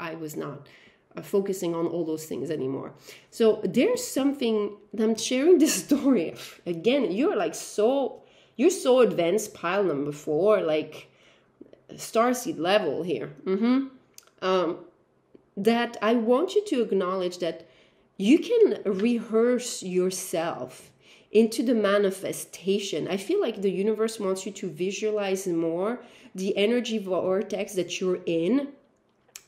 I was not uh, focusing on all those things anymore. So there's something I'm sharing this [LAUGHS] story. Again, you're like so you're so advanced pile number four, like starseed level here. Mm-hmm um, that I want you to acknowledge that you can rehearse yourself into the manifestation. I feel like the universe wants you to visualize more the energy vortex that you're in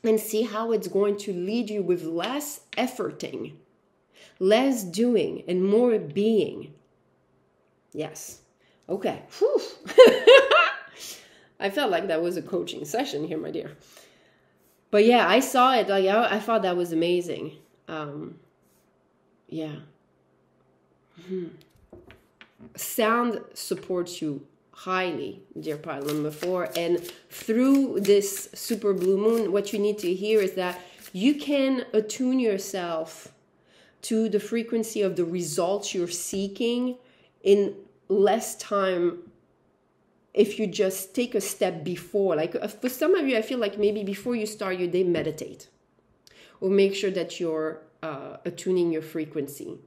and see how it's going to lead you with less efforting, less doing, and more being. Yes. Okay. [LAUGHS] I felt like that was a coaching session here, my dear but yeah, I saw it. Like I, I thought that was amazing. Um, yeah. Hmm. Sound supports you highly, dear pile number four. And through this super blue moon, what you need to hear is that you can attune yourself to the frequency of the results you're seeking in less time if you just take a step before like uh, for some of you i feel like maybe before you start your day meditate. Or make sure that you're uh, attuning your frequency.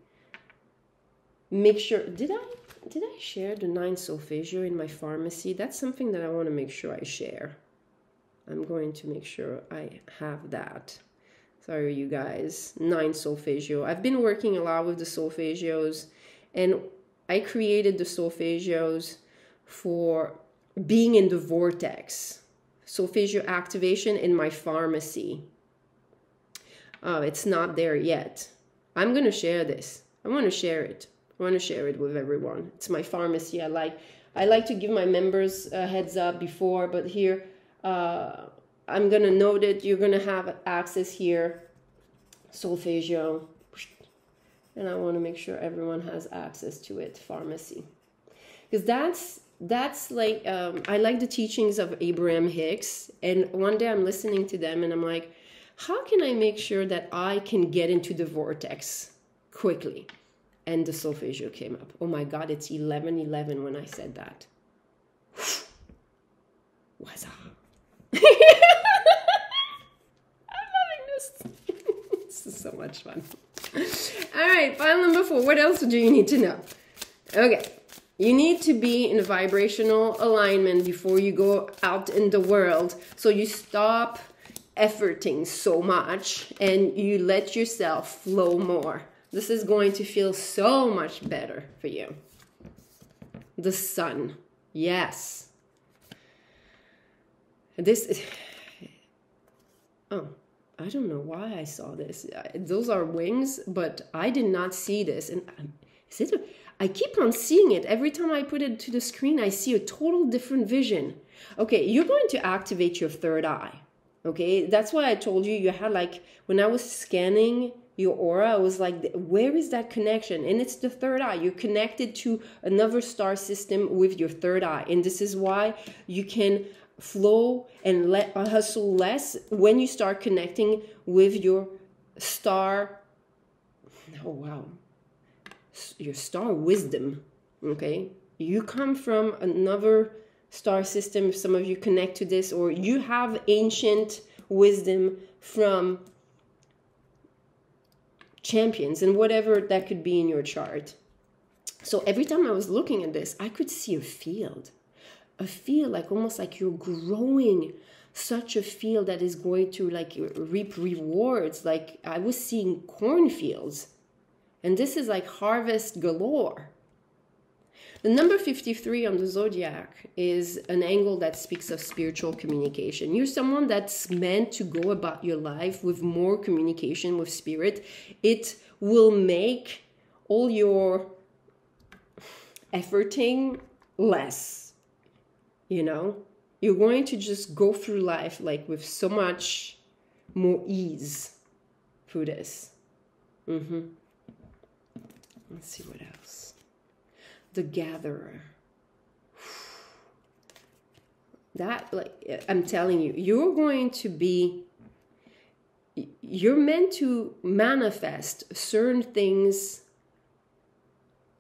Make sure did i did i share the nine solfeggio in my pharmacy? That's something that i want to make sure i share. I'm going to make sure i have that. Sorry you guys. Nine solfeggio. I've been working a lot with the solfeggios and i created the solfeggios for being in the vortex. Solfeggio activation in my pharmacy. Uh, it's not there yet. I'm going to share this. I want to share it. I want to share it with everyone. It's my pharmacy. I like I like to give my members a heads up before, but here uh, I'm going to note it. You're going to have access here. Solfeggio. And I want to make sure everyone has access to it. Pharmacy. Because that's that's like um, I like the teachings of Abraham Hicks, and one day I'm listening to them, and I'm like, how can I make sure that I can get into the vortex quickly? And the solfeggio came up. Oh my God, it's 11 11 when I said that. [SIGHS] What's up? [LAUGHS] I'm loving this. [LAUGHS] this is so much fun. All right, file number four. What else do you need to know? Okay, you need to be in vibrational alignment before you go out in the world. So you stop efforting so much and you let yourself flow more. This is going to feel so much better for you. The sun. Yes. This is. [SIGHS] Oh, I don't know why I saw this. Those are wings, but I did not see this. And um, is it? I keep on seeing it. Every time I put it to the screen, I see a total different vision. Okay, you're going to activate your third eye. Okay, that's why I told you you had like, when I was scanning your aura, I was like, where is that connection? And it's the third eye. You're connected to another star system with your third eye. And this is why you can flow and let uh, hustle less when you start connecting with your star. Oh, wow. Your star wisdom. Okay. You come from another star system, if some of you connect to this, or you have ancient wisdom from champions and whatever that could be in your chart. So every time I was looking at this, I could see a field, a field like almost like you're growing such a field that is going to like reap rewards. Like I was seeing cornfields, and this is like harvest galore. The number 53 on the zodiac is an angle that speaks of spiritual communication. You're someone that's meant to go about your life with more communication with spirit. It will make all your efforting less. You know, you're going to just go through life like with so much more ease through this. Mm-hmm. Let's see what else the gatherer. That, like, I'm telling you, you're going to be, you're meant to manifest certain things,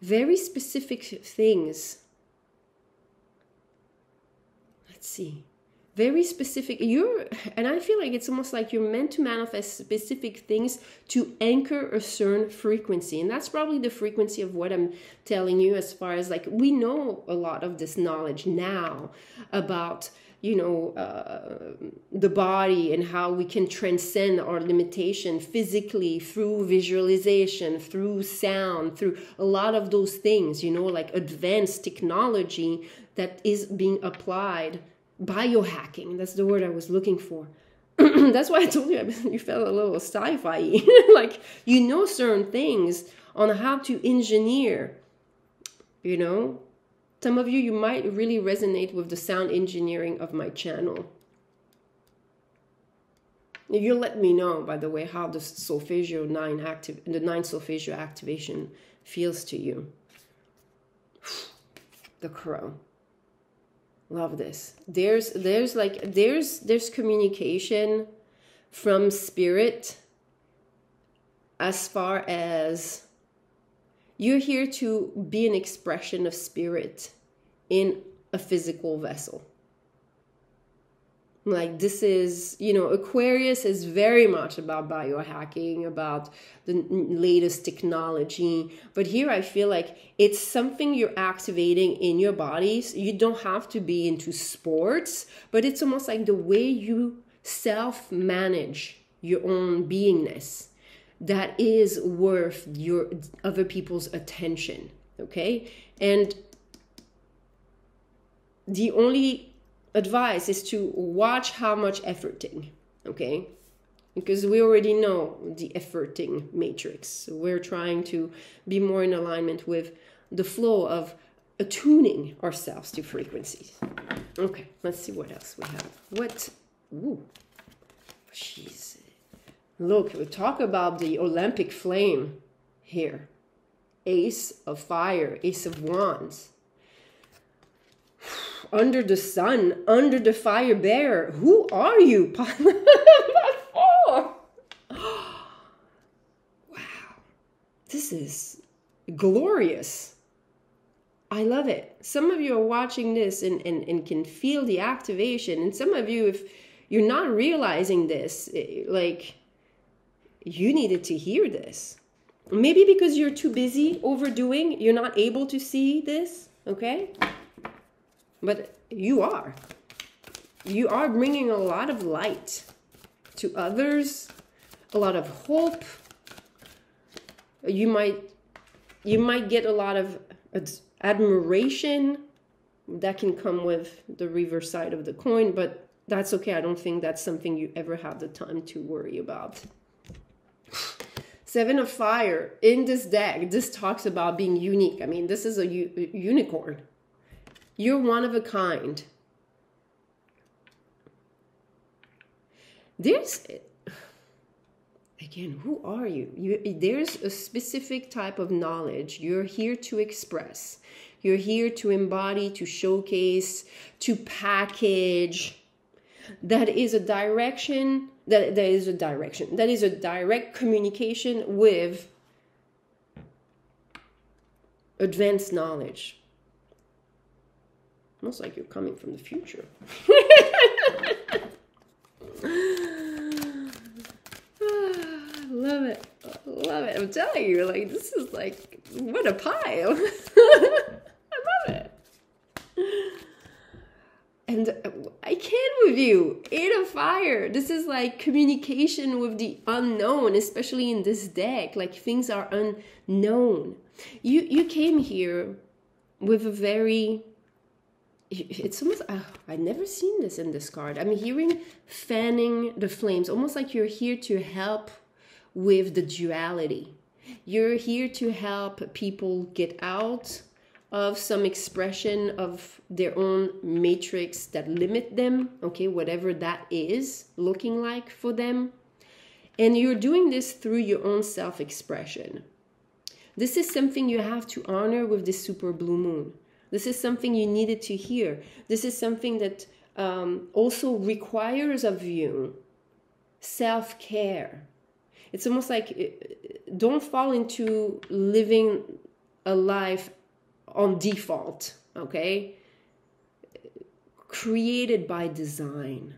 very specific things. Let's see very specific you're and i feel like it's almost like you're meant to manifest specific things to anchor a certain frequency. And that's probably the frequency of what i'm telling you as far as like we know a lot of this knowledge now about you know uh, the body and how we can transcend our limitation physically through visualization through sound through a lot of those things you know like advanced technology that is being applied biohacking. That's the word I was looking for. [CLEARS THROAT] that's why I told you [LAUGHS] you felt a little sci-fi. [LAUGHS] like you know certain things on how to engineer. You know, some of you you might really resonate with the sound engineering of my channel. You let me know, by the way, how the solfeggio nine active, the nine solfeggio activation feels to you. [SIGHS] the crow love this. There's there's like there's there's communication from spirit as far as you're here to be an expression of spirit in a physical vessel like this is you know aquarius is very much about biohacking about the latest technology. But here i feel like it's something you're activating in your bodies you don't have to be into sports but it's almost like the way you self manage your own beingness that is worth your other people's attention okay? And the only advice is to watch how much efforting, okay? Because we already know the efforting matrix. we're trying to be more in alignment with the flow of attuning ourselves to frequencies. Okay, let's see what else we have. What? Ooh, jeez. Look, we talk about the Olympic flame here. Ace of fire, ace of wands under the sun, under the fire bear. Who are you? [LAUGHS] wow. This is glorious. I love it. Some of you are watching this and, and, and can feel the activation. And some of you, if you're not realizing this, eh, like you needed to hear this. Maybe because you're too busy overdoing, you're not able to see this, okay? But you are. You are bringing a lot of light to others, a lot of hope. You might you might get a lot of admiration that can come with the reverse side of the coin, but that's okay. I don't think that's something you ever have the time to worry about. Seven of Fire in this deck, this talks about being unique. I mean, this is a, unicorn. You're one of a kind. There's again, who are you? you? There's a specific type of knowledge you're here to express. You're here to embody, to showcase, to package. That is a direction that there is a direction that is a direct communication with advanced knowledge almost like you're coming from the future [SIGHS] I love it I love it i'm telling you like this is like what a pile [LAUGHS] i love it and I can with you. Eight of fire. This is like communication with the unknown, especially in this deck. Like things are unknown. You you came here with a very. It's almost oh, I've never seen this in this card. I'm hearing fanning the flames, almost like you're here to help with the duality. You're here to help people get out of some expression of their own matrix that limit them, okay, whatever that is looking like for them. And you're doing this through your own self expression. This is something you have to honor with this super blue moon. This is something you needed to hear. This is something that um, also requires of you self care. It's almost like uh, don't fall into living a life on default, okay? Created by design,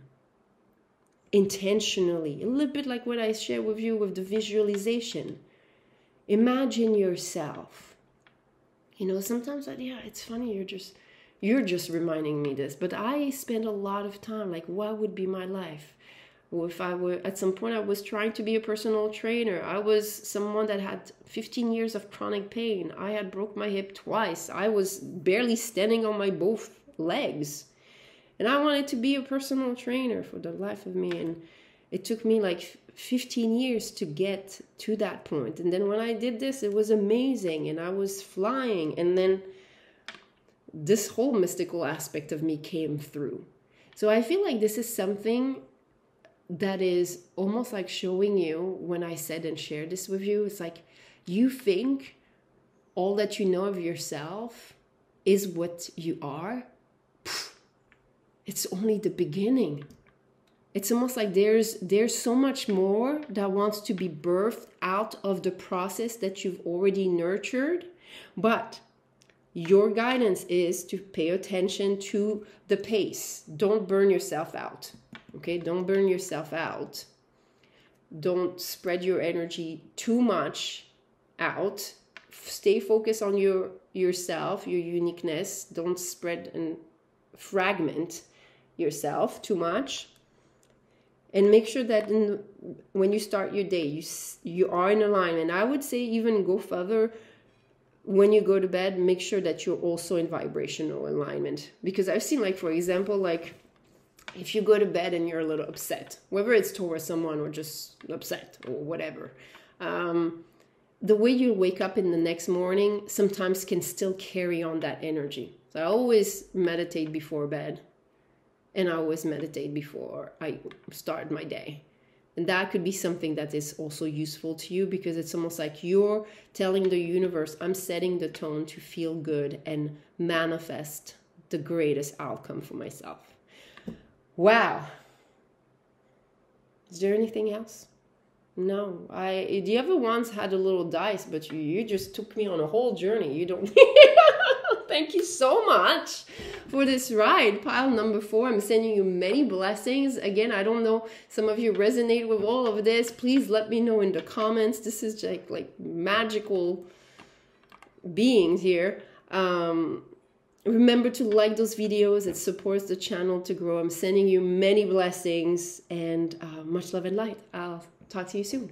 intentionally, a little bit like what I share with you with the visualization. Imagine yourself. You know, sometimes, I, yeah, it's funny. You're just, you're just reminding me this, but I spend a lot of time like, what would be my life? if I were at some point I was trying to be a personal trainer. I was someone that had 15 years of chronic pain. I had broke my hip twice. I was barely standing on my both legs. And I wanted to be a personal trainer for the life of me and it took me like 15 years to get to that point. And then when I did this, it was amazing and I was flying and then this whole mystical aspect of me came through. So I feel like this is something that is almost like showing you when I said and shared this with you, it's like you think all that you know of yourself is what you are. It's only the beginning. It's almost like there's there's so much more that wants to be birthed out of the process that you've already nurtured, but your guidance is to pay attention to the pace. Don't burn yourself out. Okay, don't burn yourself out. Don't spread your energy too much out. Stay focused on your yourself, your uniqueness. Don't spread and fragment yourself too much. And make sure that in, when you start your day, you you are in alignment. I would say even go further when you go to bed make sure that you're also in vibrational alignment because i've seen like for example like if you go to bed and you're a little upset, whether it's towards someone or just upset or whatever, um, the way you wake up in the next morning sometimes can still carry on that energy. So I always meditate before bed and I always meditate before I start my day. And that could be something that is also useful to you because it's almost like you're telling the universe, I'm setting the tone to feel good and manifest the greatest outcome for myself. Wow. Is there anything else? No, I the other ones had a little dice, but you, you just took me on a whole journey. You don't [LAUGHS] Thank you so much for this ride. Pile number four. I'm sending you many blessings. Again, I don't know. Some of you resonate with all of this. Please let me know in the comments. This is like like magical beings here. Um, remember to like those videos. It supports the channel to grow. I'm sending you many blessings and uh, much love and light. I'll talk to you soon.